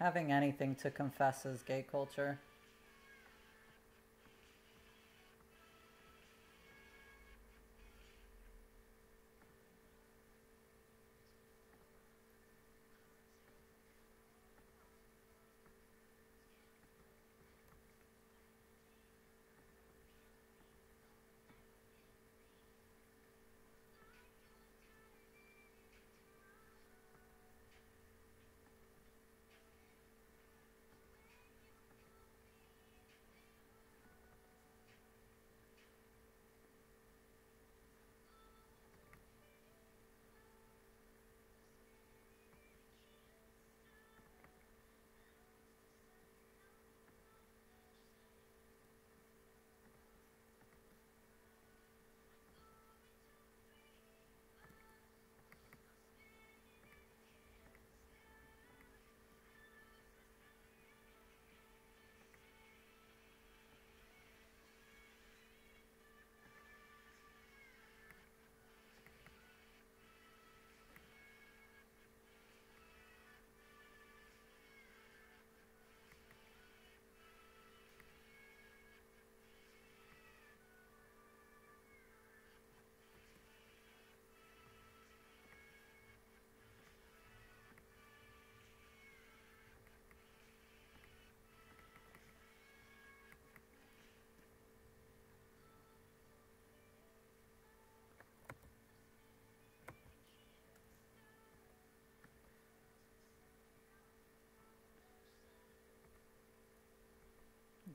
Having anything to confess is gay culture.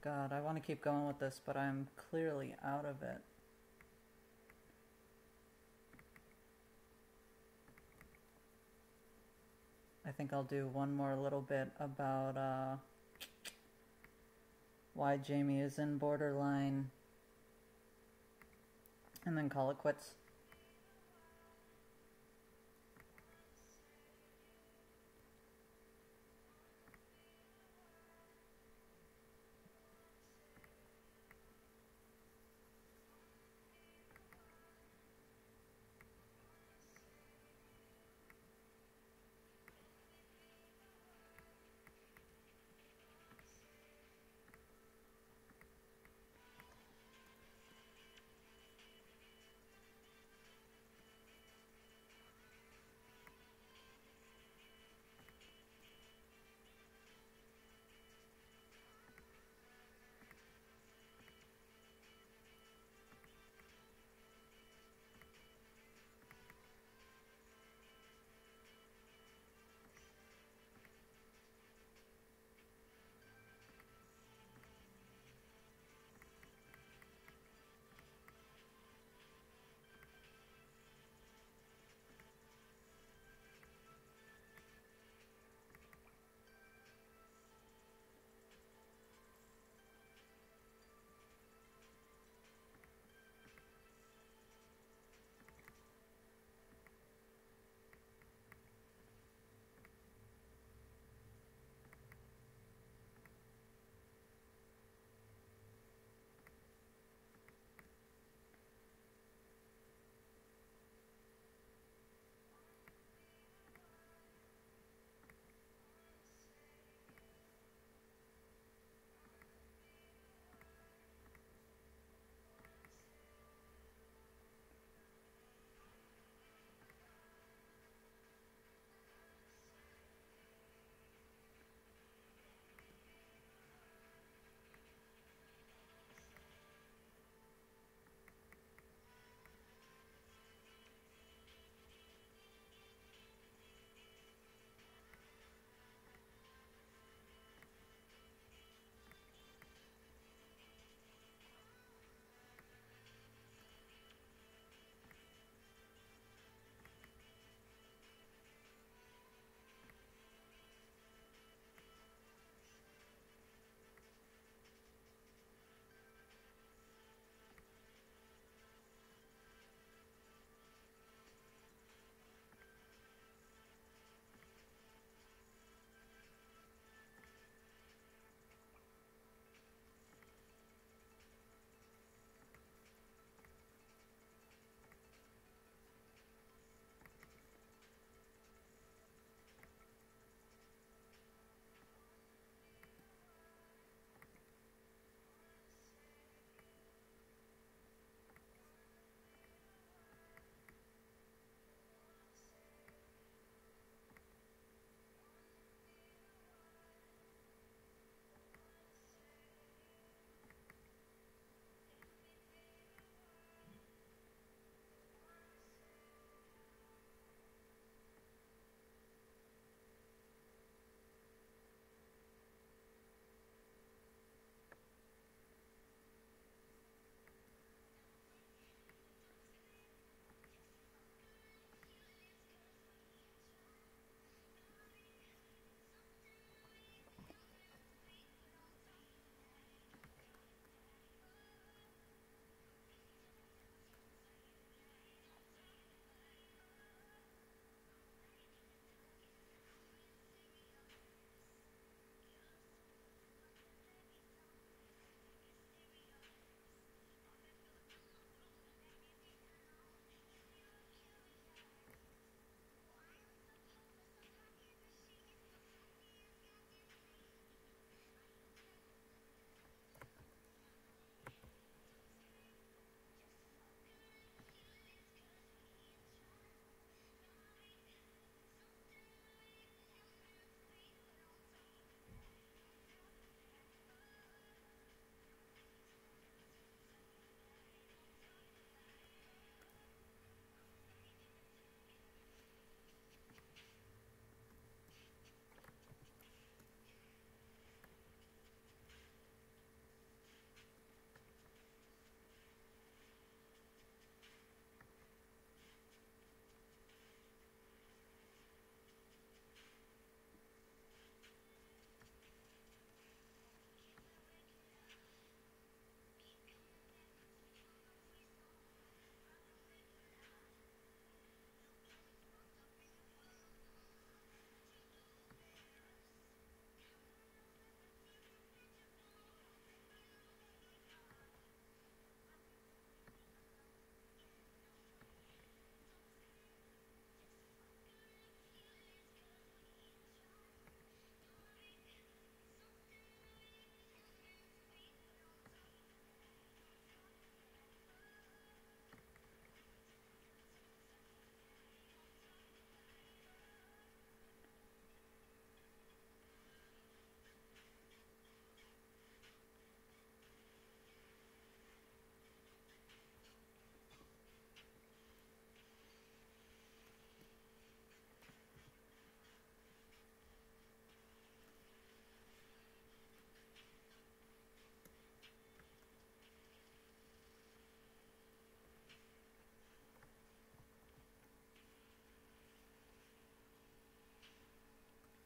God, I want to keep going with this, but I'm clearly out of it. I think I'll do one more little bit about uh, why Jamie is in borderline and then call it quits.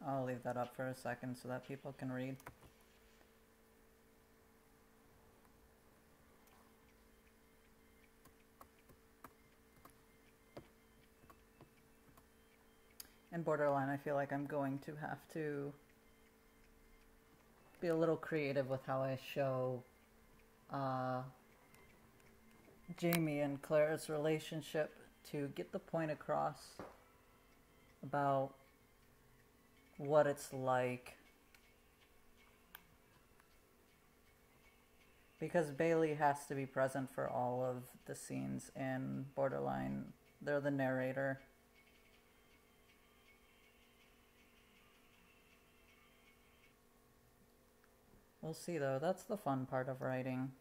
I'll leave that up for a second so that people can read. In Borderline, I feel like I'm going to have to be a little creative with how I show uh, Jamie and Claire's relationship to get the point across about what it's like. Because Bailey has to be present for all of the scenes in Borderline. They're the narrator. We'll see though, that's the fun part of writing.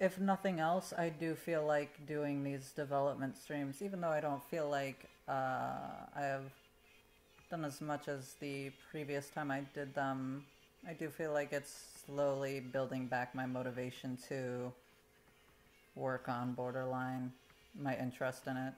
If nothing else, I do feel like doing these development streams, even though I don't feel like uh, I have done as much as the previous time I did them. I do feel like it's slowly building back my motivation to work on Borderline, my interest in it.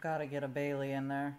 Gotta get a Bailey in there.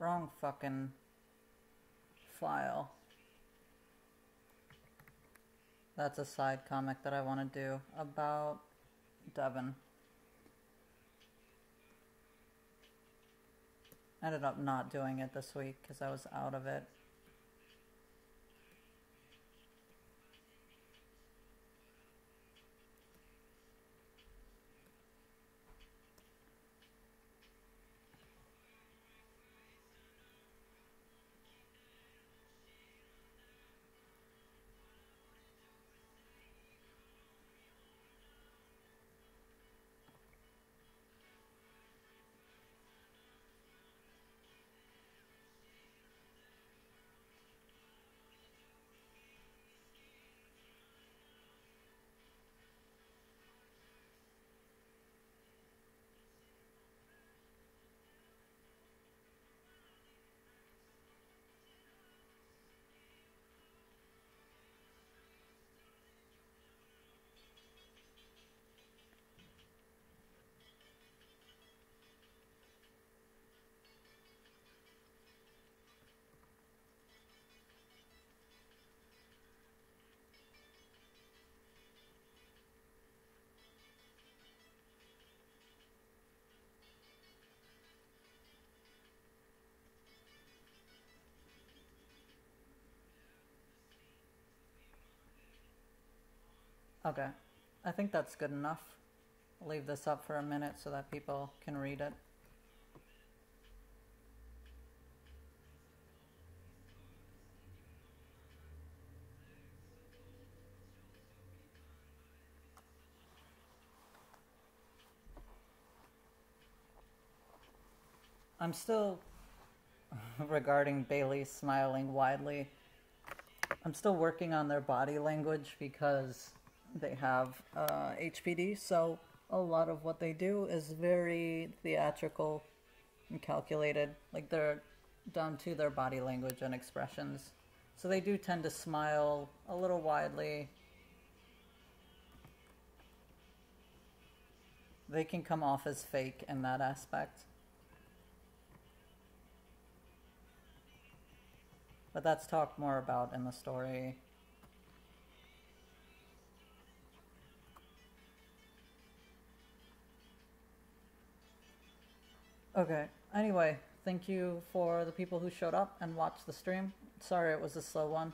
Wrong fucking file. That's a side comic that I want to do about Devon. Ended up not doing it this week because I was out of it. Okay, I think that's good enough. I'll leave this up for a minute so that people can read it. I'm still regarding Bailey smiling widely. I'm still working on their body language because they have uh, HPD, so a lot of what they do is very theatrical and calculated. Like they're down to their body language and expressions. So they do tend to smile a little widely. They can come off as fake in that aspect. But that's talked more about in the story. Okay. Anyway, thank you for the people who showed up and watched the stream. Sorry it was a slow one.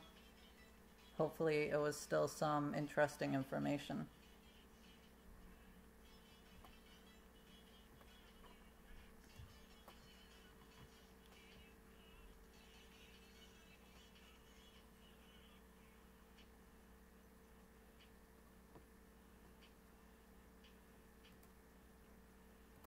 Hopefully it was still some interesting information.